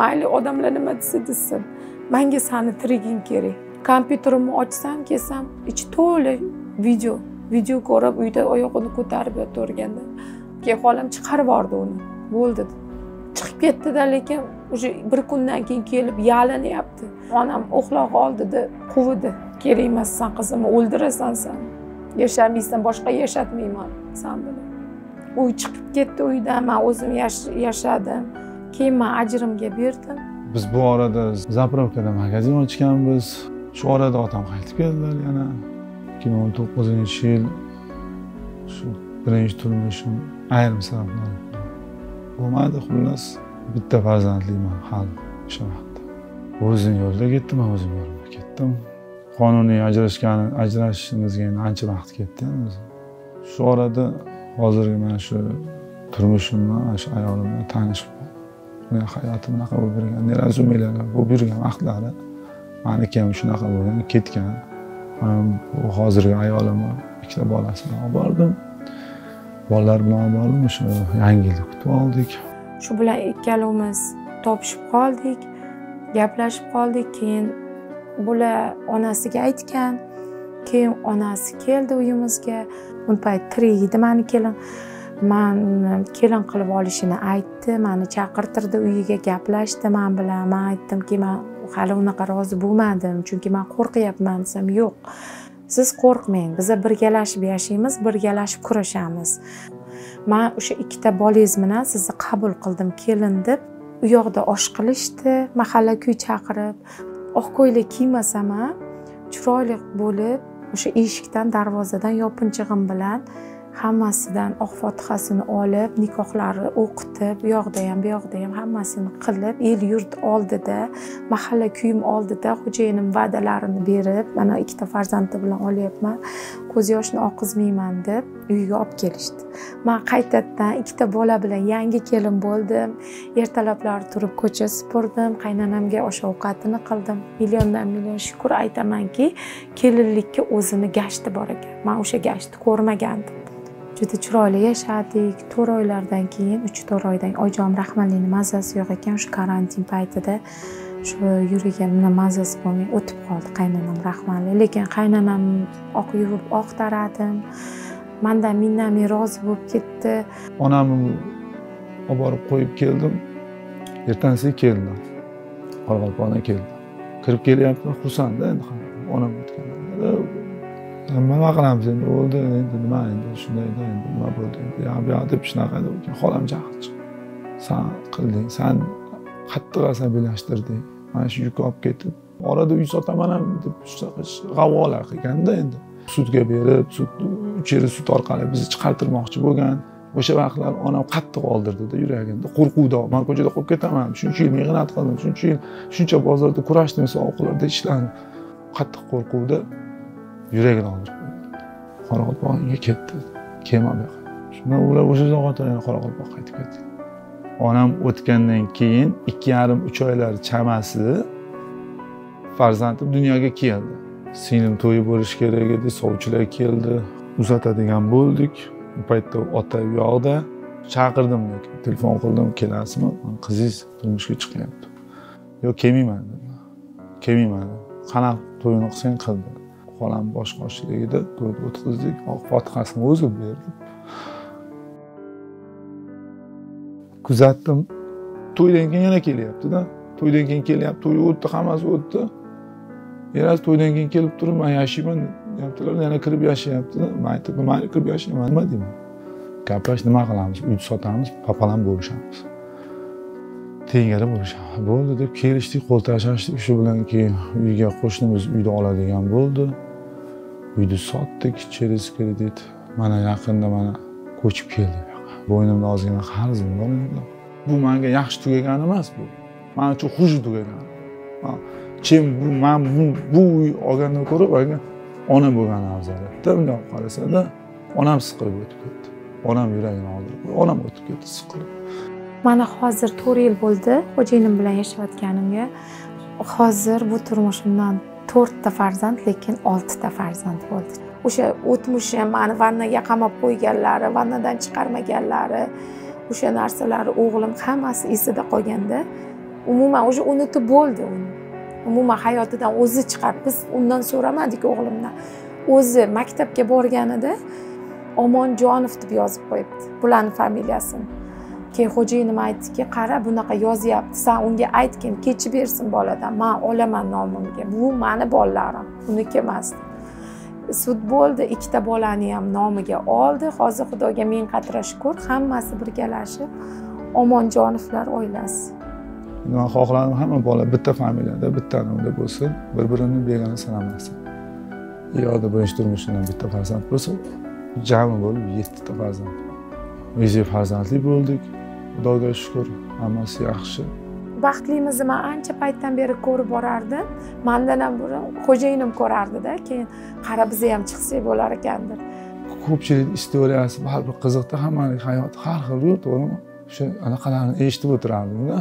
mayli odamlar nima desa desin. Manga sani tiriging kerak. Kompyuterimni ochsam kelsam ichi to'la video video ko'rib uyda oyog'ini ko'tarib yotaverganda keyin xolam chiqarib yubordi uni. Bo'ldi chiqib ketdida lekin уже bir kundan keyin kelib yalinyapti onam uxlab oldida quvdi kerak emassan qizim o'ldirasan san. Yashamaysan boshqa yashatmayman san bilan u chiqib ketdi uydan man o'zim yashadim. Keyin man ajrimga berdim. Biz bu orada zapravkada magazin ochganmiz. Shu orada otam qaytib keldilar yana. Ikki ming o'n to'qqizinchi yil shu birinchi turmushim ayrim sabablar bo'lmadi xullas. Bitta farzandliman hali o'sha vaqtda o'zim yo'lda ketdim o'zim yo'limda ketdim qonuniy ajrashgani ajrashishimizga endi ancha vaqt ketdi o'zi shu orada hozirgi mana shu turmushimni mana shu ayolim bilan tanishib hayotim hayoti bunaqa bo'lib yurgan неразумелияlar bo'lib yurgan vaqtlari maniki ham shunaqa bo'lgan ketgan. Hozirgi ayolimni ikkita bolasini olib bordim bolalar bilan olib bordim o'sha yangi yilni kutib oldik. Shu bilan ikkalamiz topishib qoldik gaplashib qoldik. Keyin bular onasiga aytgan keyin onasi keldi uyimizga. U payt tirik edi mani kelin man kelin qilib olishini aytdi mani chaqirtirdi uyiga gaplashdi man bilan. Man aytdimki man hali unaqa rozi bo'lmadim chunki man qo'rqyapman desam yo'q. Siz qo'rqmang biza birgalashib yashaymiz birgalashib kurashamiz. Man o'sha ikkita bolangiz bilan sizni qabul qildim kelin deb u yoqda osh qilishdi mahalla kuy chaqirib. Oq ko'ylak kiymasam ham chiroyli bo'lib o'sha eshikdan darvozadan yopinchig'im bilan hammasidan oq fotihasini olib nikohlari o'qitib bu yoqda ham bu yoqda ham hammasini qilib el yurt oldida mahalla kuyim oldida xo'jayinim va'dalarini berib mana ikkita farzandi bilan olyapman ko'z yoshni oqizmayman deb uyga olib kelishdi. Man qaytadan ikkita bola bilan yangi kelin bo'ldim ertalablari turib ko'cha supurdim qaynonamga osh ovqatini qildim. Milliondan million shukur aytamanki kelinlikka o'zini gashti bor ekan. Man o'sha gashtni ko'rmagandim. Juda chiroyli yashadik. To'rt oylardan keyin uch to'rt oydan oyjon rahmatlikni mazasi yo'q ekan. Shu karantin paytida shu yurigimni mazasi bo'lmay o'tib qoldi. Qaynonam rahmatli. Lekin qaynonam oq yuvib oq taradim. Mandan minnamay rozi bo'lib ketdi. Onamni olib borib qo'yib keldim. Ertasiga keldi qoraqalpoqdan keldi kirib kelyapti xursandda endi onam o'tgan. Nima qilamiz endi? Bo'ldi endi nima endi? Shundayda endi nima bo'ldi? Endi bu yoq deb shunaqa deb xolam jahli chiqdi. San qilding san qattiq asabiylashtirding mana shu yukni olib ketib orada uy sotaman ham deb shunaqa g'avg'olar qilganda endi sudga berib sud uch yil sud orqali bizni chiqartirmoqchi bo'lgan. O'sha vaqtlar onam qattiq oldirdida yuragimda. Qo'rquvda man ko'chada qolib ketaman shuncha yil mehnat qildim shuncha yil shuncha bozorda kurashdim sovuqlarda ishladim. Qattiq qo'rquvda yuragini oldirib qoraqalpog'ga ketdi kelma bu yoqqa shundan ular o'sha zahoti yana qoraqalpoqqa qaytib ketdi onam o'tgandan keyin ikki yarim uch oylar chamasi farzandim dunyoga keldi singlim to'yi bo'lishi kerak edi sovchilar keldi uzatadigan bo'ldik u paytda ota u yoqda chaqirdim telefon qildim kelasizmi qizingiz turmushga chiqyapti yo'q kelmayman dedi kelmayman qanaqa to'yini qilsang qil dedi xolam bosh qoshligida to'yni o'tkazdik fotihasini o'zi berdi. Kuzatdim. To'ydan keyin yana kelyaptida. To'ydan keyin kelyapti. To'y o'tdi hammasi o'tdi. Erasi to'ydan keyin kelib turib man yashayman deyaptilar. Yana kirib yashayaptida. Man aytdim mayli kirib yashayman. Nima deyman? Gaplash nima qilamiz? Uyni sotamiz papalam bo'lishamiz tengari bo'lishamiz bo'ldi deb kelishdik qo'l tashlashdik shu bilan keyin uyga qo'shnimiz uyni oladigan bo'ldi. Uyni sotdik через kredit mana yaqinda mana ko'chib keldi bo'ynimda ozgina qarzim bor bu manga yaxshi tugagan emas bu. Man uchun хуже tugagan. Чем bu man bu uy olgandan ko'ra manga ona bo'lgani afzal. Edida bundoq olib qarasada onam siqilib o'tib ketdi. Onam yuragini oldirib onam o'tib ketdi siqilib. Mana hozir to'rt yil bo'ldi xo'jayinim bilan yashayotganimga. Hozir bu turmushimdan to'rtta farzand lekin oltita farzand bo'ldi. O'sha o'tmishim mani vannaga qamab qo'yganlari vannadan chiqarmaganlari o'sha narsalari o'g'lim hammasi esida qolganda umuman уже unutib bo'ldi uni. Umuman hayotidan o'zi chiqarib biz undan so'ramadik o'g'limdan. O'zi maktabga borganida omonjonov deb yozib qo'yibdi. Bularni familiyasini. Keyin xo'jayinim aytdiki qara bunaqa yozyapti. San unga aytgin kechib bersin boladan. Man olaman nomimga. Bu mani bolalarim uniki emas. Sud bo'ldi. Ikkita bolani ham nomiga oldi. Hozir xudoga ming qatra shukur hammasi birgalashib omonjonovlar oilasi. Man xohladim hamma bola bitta familiyada bitta nomda bo'lsin bir birini begona sanamasin yoda birinchi turmushimdan bitta farzand bo'lsin. Jami bo'lib yettita farzand. O'zi farzandli bo'ldik. Xudoga shukur hammasi yaxshi. Baxtlimizni man ancha paytdan beri ko'rib borardim mandan ham burun xo'jayinim ko'rardida keyin qara biza ham chiqsak bo'lar ekan deb ko'pchilik istoriyasi baribir qiziqda hammani hayoti har xilku to'g'rimi? O'sha anaqalarni eshitib o'tirardimda.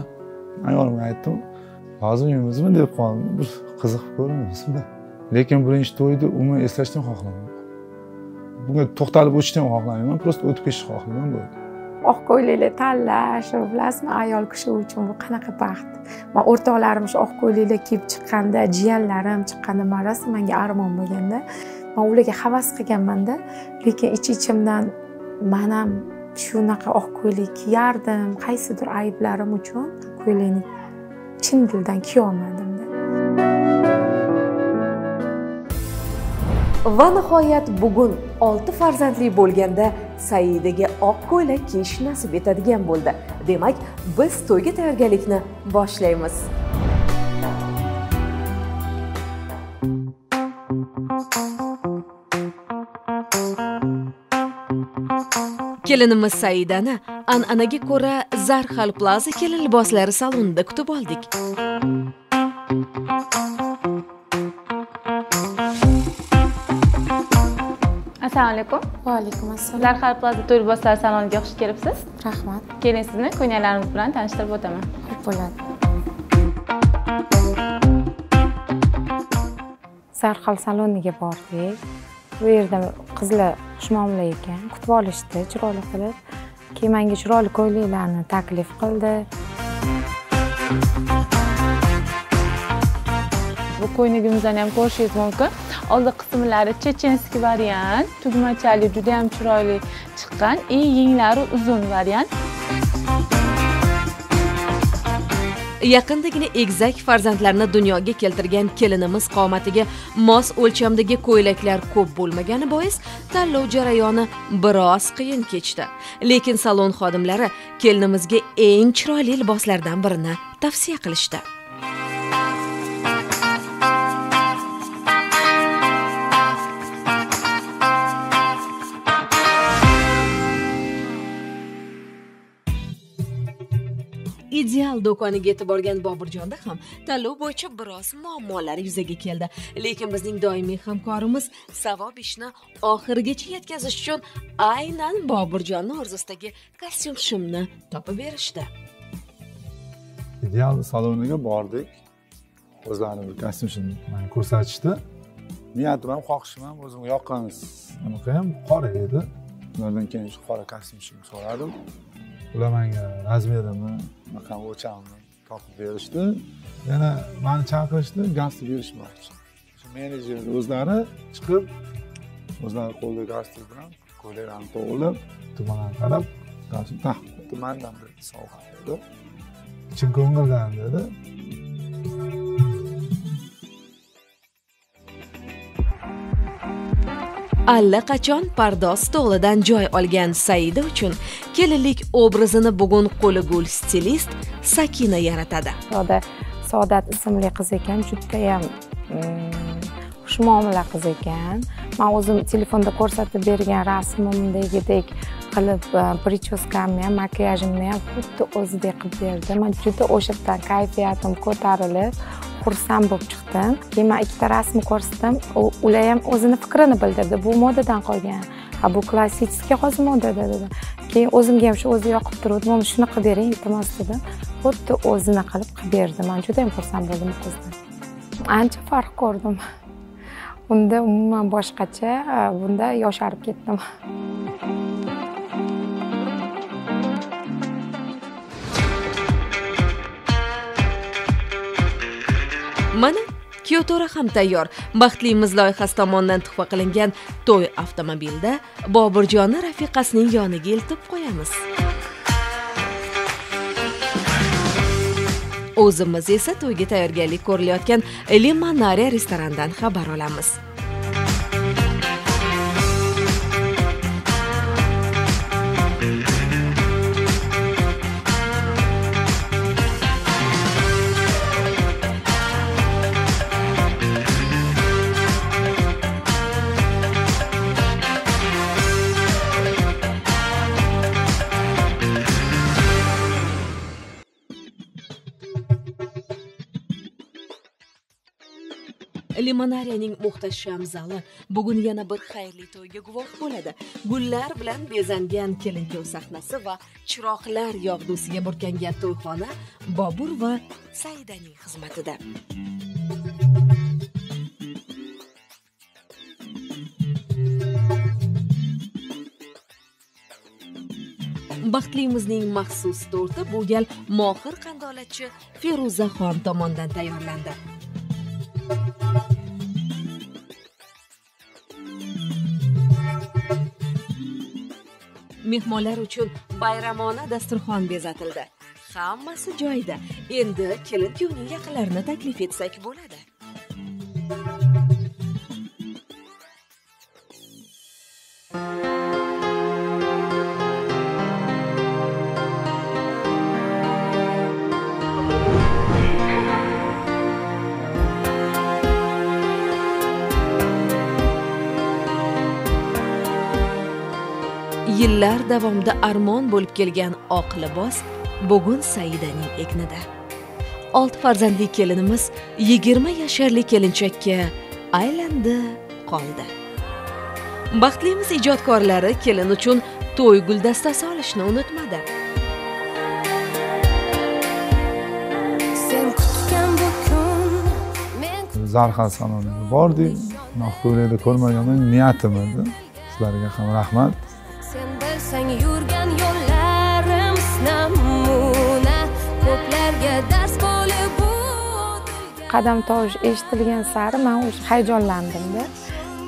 Ayolimga aytdim lozimimizmi deb qoldim. Bir qiziqib ko'rmaysizda lekin birinchi to'yni umuman eslashni xohlamayman bunga to'xtalib o'tishni ham xohlamayman просто o'tib ketishni xohlayman bo'ldi Oh, oq ko'ylaklar tanlash bilasizmi ayol kishi uchun bu qanaqa baxt? Man o'rtoqlarim shu oq oh, ko'ylaklar kiyib chiqqanda jiyanlarim chiqqanda man rosa manga armon bo'lganda man ularga havas qilganmanda lekin ich ichimdan man ham shunaqa oq ko'ylak kiyardim qaysidir ayblarim uchun ko'ylakni chin dildan kiyolmadim va nihoyat bugun olti farzandli bo'lganda saidaga oq ko'ylak kiyish nasib etadigan bo'ldi. Demak biz to'yga tayyorgarlikni boshlaymiz. Kelinimiz saidani an'anaga ko'ra zarhal plaza kelin liboslari salonida kutib oldik. Assalomu alaykum. Va alaykum assalom zarhal plaza to'y liboslari saloniga xush kelibsiz. Rahmat. Keling sizni ko'ylaklarimiz bilan tanishtirib o'taman. Xo'p bo'ladi. Sarxil saloniga bordik. Bu yerda qizlar xushmuomala ekan. Kutib olishdi chiroyli qilib. Keyin menga chiroyli ko'ylaklarni taklif qildi. Bu ko'ylagimizni ham ko'rishingiz mumkin oldi qismlari chechenskiy variant tugmachali juda yam chiroyli chiqqan и yenglari uzun variant. Yaqindagina egizak farzandlarni dunyoga keltirgan kelinimiz qomatiga mos o'lchamdagi ko'ylaklar ko'p bo'lmagani bois tanlov jarayoni biroz qiyin kechdi. Lekin salon xodimlari kelinimizga eng chiroyli liboslardan birini tavsiya qilishdi. Ideal do'koniga yetib borgan boburjonda ham tanlov bo'yicha biroz muammolar yuzaga keldi. Lekin bizning doimiy hamkorimiz savob ishni oxirigacha yetkazish uchun aynan boburjonni orzusidagi kostyum shimni topib berishdi. Ideal saloniga bordik. O'zlarini bir kostyum shimni manga ko'rsatishdi. Niyatim ham xohishim ham o'zimga yoqqan anaqa ham qora edi. Undan keyin shu qora kostyum shimni so'radim. Ular menga razmerini bunaqa o'lchamimni topib berishdi. Yana mani chaqirishdi gazni berishmoqchi. Shu menejerni o'zlari chiqib o'zlari qo'lda gastel bilan ko'ylaklarni to'g'irlab tumanlarni qarab gazni taqib tumandan sovg'a dedi. Chin ko'ngildan dedi. Allaqachon pardoz stolidan joy olgan saida uchun kelinlik obrazini bugun qo'li gul stilist sakina yaratadi. Xudoda saodat ismli qiz ekan judayam mm, xushmuomala qiz ekan. Man o'zim telefonda ko'rsatib bergan rasmimdagidek qilib e, prichoskamni ham makiyajimni ham xuddi o'zidek qilib berdi man juda o'sha yerdan kayfiyatim ko'tarilib xursand bo'lib chiqdim keyin man ikkita rasm ko'rsatdim. Ular ham o'zini fikrini bildirdi. Bu modadan qolgan. Ha bu klassический hozir modada dedi. Keyin o'zimga ham shu o'zi yoqib turuvdi mana shuni qilib bering iltimos dedim xuddi o'zini qilib qilib berdi. Man juda yam xursand bo'ldim qizdan. Ancha farq ko'rdim. Unda umuman boshqacha e, bunda yosharib ketdim. Mana kyotora ham tayyor. Baxtlimiz loyihasi tomonidan tuhfa qilingan to'y avtomobilda boburjonni rafiqasining yoniga eltib qo'yamiz. O'zimiz esa to'yga tayyorgarlik ko'rilayotgan limonariya restoranidan xabar olamiz. Seminariyaning muhtasham zali. Bugun yana bir xayrli to'yga guvoh bo'ladi. Gullar bilan bezangan kelinko'v sahnasi va chiroqlar yog'dusiga burkangan to'yxona bobur va saidaning xizmatida. Baxtlimizning maxsus torti bu gal mohir qandolatchi feruzaxon tomonidan tayyorlandi. Mehmonlar uchun bayramona dasturxon bezatildi. Hammasi joyida. Endi kelin kuyovning yaqinlarini taklif etsak bo'ladi. Yillar davomida armon bo'lib kelgan oq libos bugun saidaning egnida. Olti farzandli kelinimiz yigirma yasharli kelinchakka aylandi qoldi. Baxtlimiz ijodkorlari kelin uchun to'y guldastasi olishni unutmadi. Zarhal saloniga bordik. Ko'ylakda ko'rmaganman niyatim edi sizlarga ham rahmat qadam tovush eshitilgan sari man уже hayajonlandimda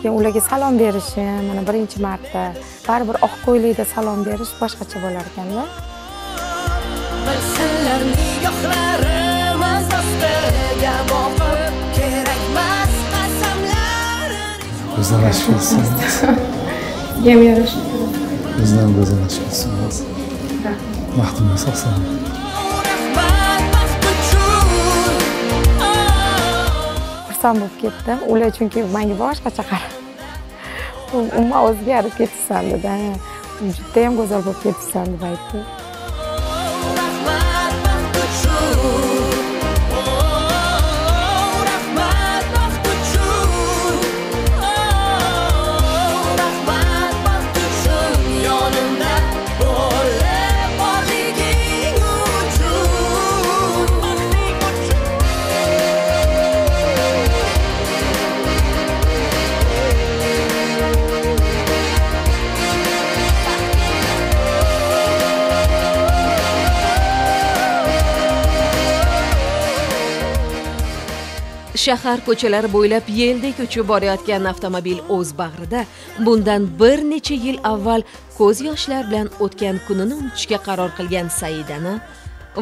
keyin ularga salom berishim mana birinchi marta baribir oq ko'ylakda salom berish boshqacha bo'lar ekanda bilsinlar nigohlarimiz ostiga boqib kerakmas go'zallashib ketsin ham yarashib bizdan go'zallashib ketsin baxtingiz sog' salomat xursand bo'lib ketdim ular chunki manga boshqacha qarab umuman o'zgarib ketibsan dedi. Judayam go'zal bo'lib ketibsan deb aytdi shahar ko'chalari bo'ylab yeldek uchib borayotgan avtomobil o'z bag'rida. Bundan bir necha yil avval ko'z yoshlar bilan o'tgan kunini unutishga qaror qilgan saidani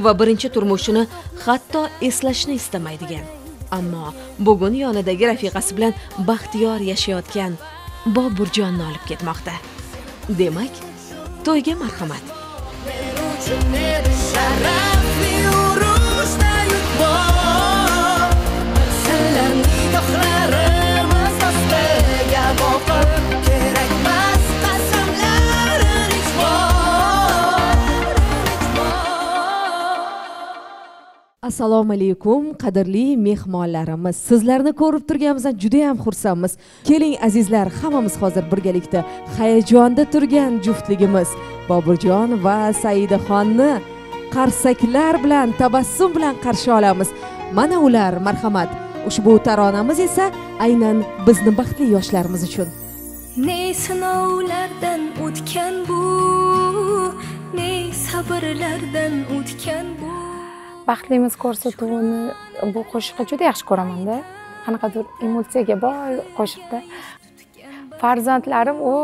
va birinchi turmushini hatto eslashni istamaydigan. Ammo bugun yonidagi rafiqasi bilan baxtiyor yashayotgan boburjonni olib ketmoqda. Demak to'yga marhamat. Sharafli urushda yuk assalomu alaykum qadrli mehmonlarimiz. Sizlarni ko'rib turganimizdan juda yam xursandmiz. Keling azizlar hammamiz hozir birgalikda hayajonda turgan juftligimiz. Boburjon va saidaxonni qarsaklar bilan tabassum bilan qarshi olamiz. Mana ular marhamat. Ushbu taronamiz esa aynan bizni baxtli yoshlarimiz uchun. Ne sinovlardan o'tgan bu ne sabrlardan o'tgan bu. Baxtlimiz ko'rsatuvini bu qo'shiqni juda yaxshi ko'ramanda. Qanaqadir emotsiyaga boy qo'shiqda. Farzandlarim o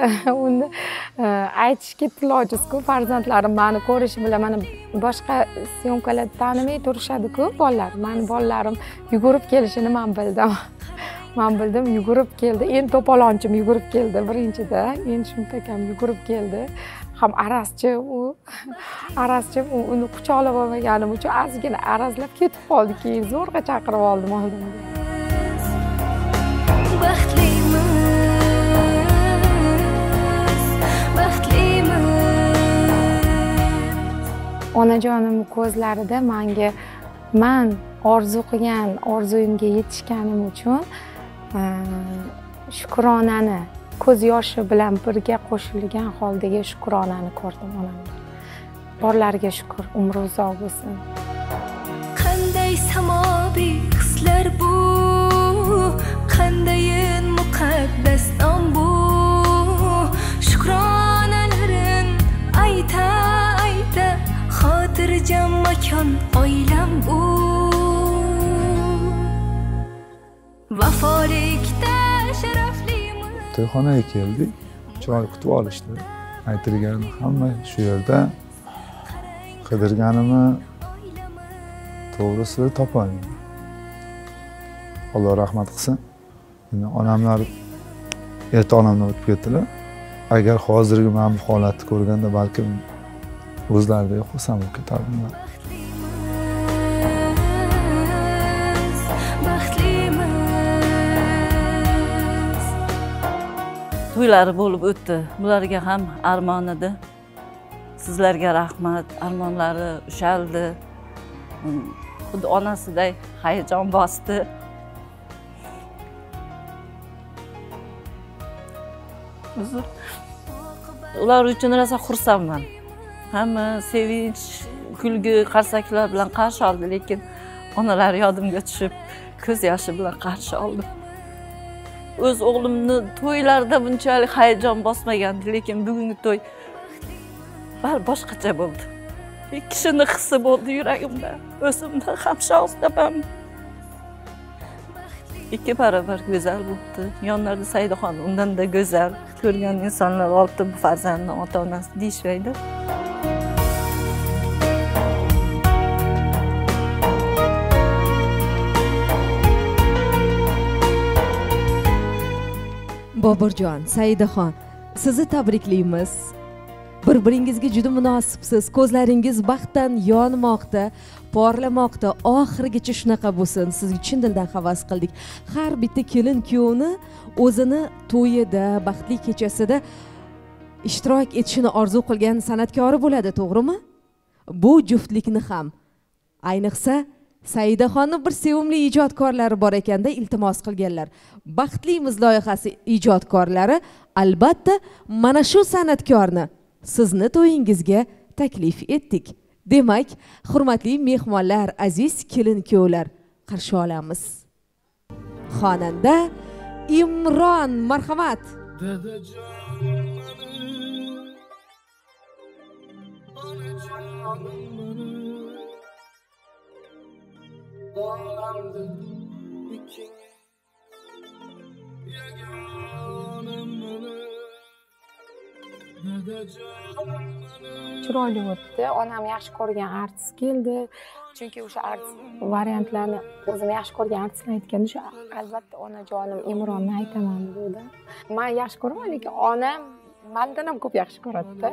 uni e, aytishga til ojizku. Farzandlarim mani ko'rishi bilan mana boshqa syomkalarda tanimay turishadiku bolalar. Mani bolalarim yugurib kelishini man bildim. Man bildim yugurib keldi. Endi to'polonchim yugurib keldi birinchida. Endi shumtakam yugurib keldi. Ham arazchi u arazchi u uni quchoqlab olmaganim uchun ozgina arazlab ketib qoldi keyin zo'rg'a chaqirib oldim oldimga. Baxtlimiz onajonim ko'zlarida manga man orzu qilgan orzuyimga yetishganim uchun shukronani ko'z yoshi bilan birga qo'shilgan holdagi shukronani ko'rdim onamni borlariga shukur umri uzoq bo'lsin. Qanday samoviy hislar bu? Qandayin muqaddas nom bu? Shukronalarin ayta ayta xotirjam makon oilam bu. Vafolikda sharafli to'yxonaga keldik. Chiroyli kutib olishdi. Aytilgan hamma shu yerda qidirganimni to'g'risini topolmadim alloh rahmat qilsin. Endi onamlar erta onamdan o'tib ketdilar. Agar hozirgi mana bu holatni ko'rganda balkim o'zlaridek xursand bo'lib ketardilar to'ylari bo'lib o'tdi. Bularga ham armon edi. Sizlarga rahmat. Armonlari ushaldi. Xuddi onasiday hayajon bosdi. Uzr. Ular uchun rosa xursandman. Hamma sevinch kulgi qarsaklar bilan qarshi oldi lekin onalari yodimga tushib ko'z yoshi bilan qarshi oldi. O'z o'g'limni to'ylarida bunchalik hayajon bosmagandi lekin bugungi to'y bal boshqacha bo'ldi. Kishini hissi bo'ldi yuragimda o'zimni ham shans ikki barobar go'zal bo'libdi yonlarida saidaxon undanda go'zal ko'rgan insonlar olti farzandni ota onasi deyishmaydi. Boburjon saidaxon sizni tabriklaymiz. Bir biringizga juda munosibsiz. Ko'zlaringiz baxtdan yonmoqda porlamoqda. Oxirigacha shunaqa bo'lsin. Sizga chin dildan havas qildik. Har bitta kelin kuyovni o'zini to'yida baxtli kechasida ishtirok etishini orzu qilgan san'atkori bo'ladi to'g'rimi? Bu juftlikni ham ayniqsa saidaxonni bir sevimli ijodkorlari bor ekanda iltimos qilganlar. Baxtlimiz loyihasi ijodkorlari albatta mana shu san'atkorni sizni to'yingizga taklif etdik. Demak hurmatli mehmonlar aziz kelin kuyovlar qarshi olamiz. Xonanda imron marhamat. Chiroyli o'tdi onam yaxshi ko'rgan artist keldi chunki o'sha artist variantlarni o'zim yaxshi ko'rgan artistni aytganda o'sha albatta onajonim imronni aytaman dedim man yaxshi ko'raman lekin onam mandan ham ko'p yaxshi ko'radida.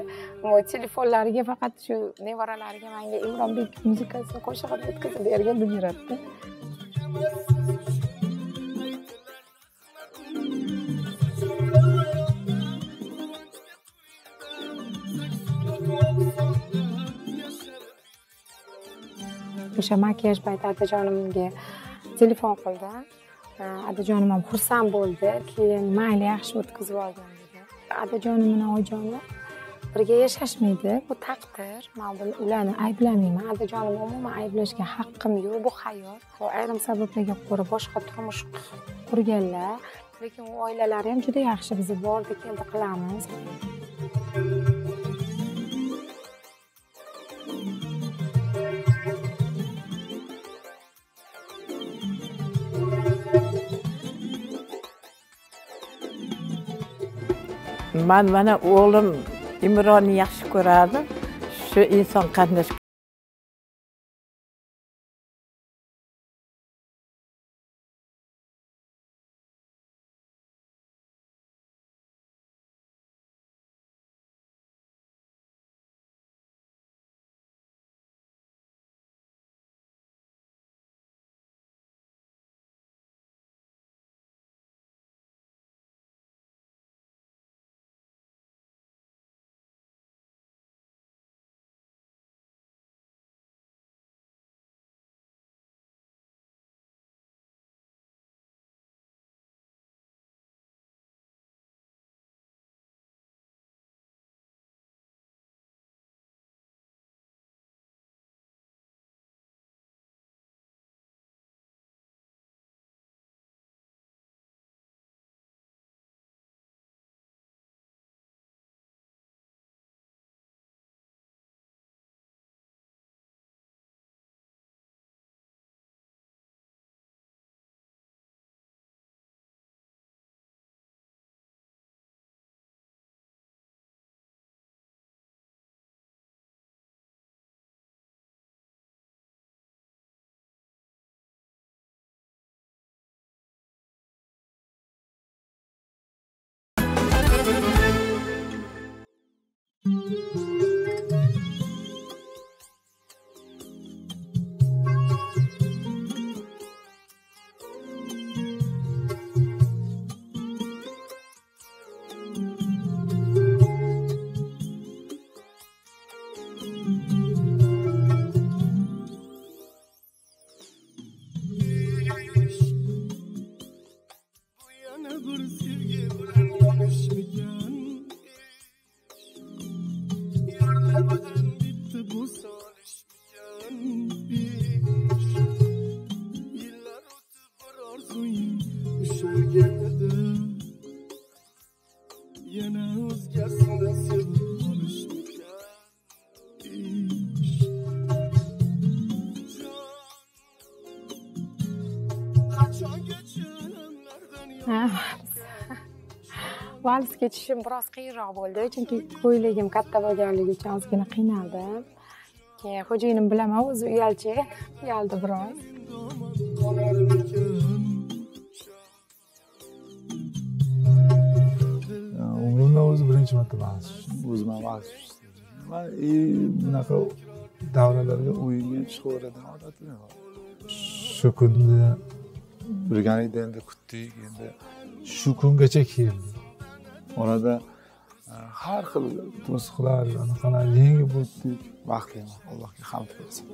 Telefonlariga faqat shu nevaralariga manga imronbek muzikasini qo'shig'ini yetkazib bergin deb yuradida o'sha makiyaj payti otajonimga telefon qildi. Otajonim ham xursand bo'ldi. Keyin mayli yaxshi o'tkazib olgin otajonim bilan oyijonim birga yashashmaydi. Bu taqdir. Man ularni ayblamayman. Otajonimni umuman ayblashga haqqim yo'q. Bu hayot Bu ayrim sabablarga ko'ra boshqa turmush qurganlar. Lekin u oilalari ham juda yaxshi biz bordi keldi qilamiz. Man mana o'g'lim imronni yaxshi ko'rardi shu inson qatnash yana vals ketishim biroz qiyinroq bo'ldi chunki ko'ylagim katta bo'lganligi uchun ozgina qiynaldim keyin xo'jayinim bilaman o'zi uyalchi uyaldi biroz. Umrimda o'zi birinchi marta bahs o'zim ham bahs man bunaqa davralarga o'yinga chiqaveradigan odatim yo'q shu kunni birgalikda endi kutdik endi shu kungacha keldi orada e, har xil to'siqlar anaqalar yengib o'tdik baxtliman allohga hamd bo'lsin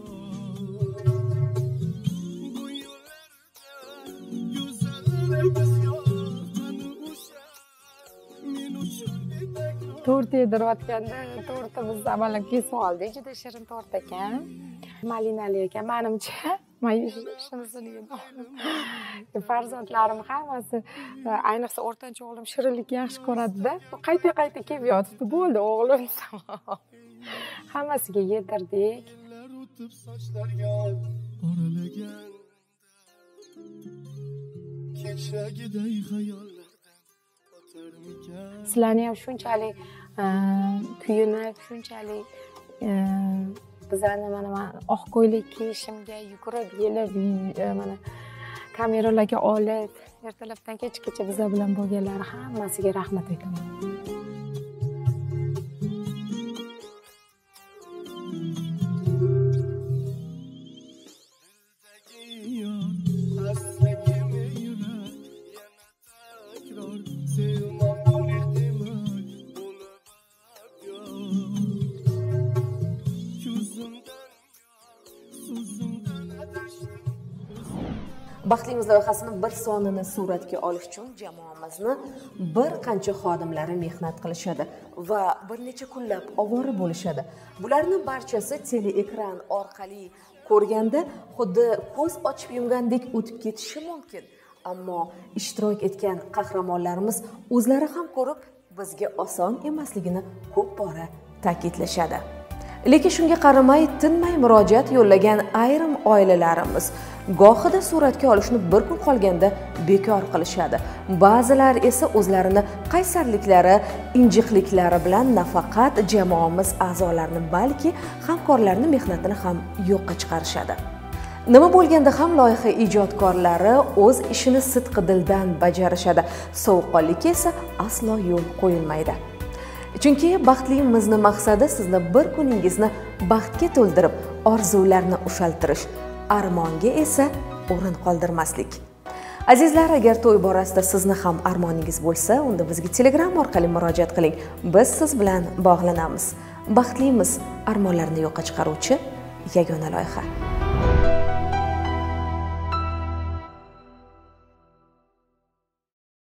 to'rt yedirayotganda to'rtimizni amallab kesib oldik juda shirin to'rt ekan. Malinali ekan manimcha man shunisini yedim farzandlarim hammasi ayniqsa o'rtancha o'g'lim shirinlikni yaxshi ko'radida qayta qayta kelib yotibdi bo'ldi o'g'lim hammasiga yedirdik kechagiday sizlarni ham shunchalik kuyini shunchalik bizani mana mana oq ko'ylak kiyishimga yugurib yelib e, mana kameralarga olib ertalabdan kechgacha bizlar bilan bo'lganlari hammasiga rahmat aytaman. Loyihasini bir sonini suratga olish uchun jamoamizni bir qancha xodimlari mehnat qilishadi va bir necha kunlab ovora bo'lishadi. Bularni barchasi teleekran orqali ko'rganda xuddi ko'z ochib yumgandek o'tib ketishi mumkin. Ammo ishtirok etgan qahramonlarimiz o'zlari ham ko'rib bizga oson emasligini ko'p bora ta'kidlashadi. Lekin shunga qaramay tinmay murojaat yo'llagan ayrim oilalarimiz gohida suratga olishni bir kun qolganda bekor qilishadi. Ba'zilar esa o'zlarini qaysarliklari injiqliklari bilan nafaqat jamoamiz a'zolarini balki hamkorlarni mehnatini ham yo'qqa chiqarishadi. Nima bo'lganda ham loyiha ijodkorlari o'z ishini sidqi dildan bajarishadi. Sovuqqonlikka esa aslo yo'l qo'yilmaydi. Chunki baxtlimizni maqsadi sizni bir kuningizni baxtga to'ldirib orzularni ushaltirish armonga esa o'rin qoldirmaslik. Azizlar agar to'y borasida sizni ham armoningiz bo'lsa unda bizga telegram orqali murojaat qiling. Biz siz bilan bog'lanamiz. Baxtlimiz armonlarni yo'qqa chiqaruvchi yagona loyiha.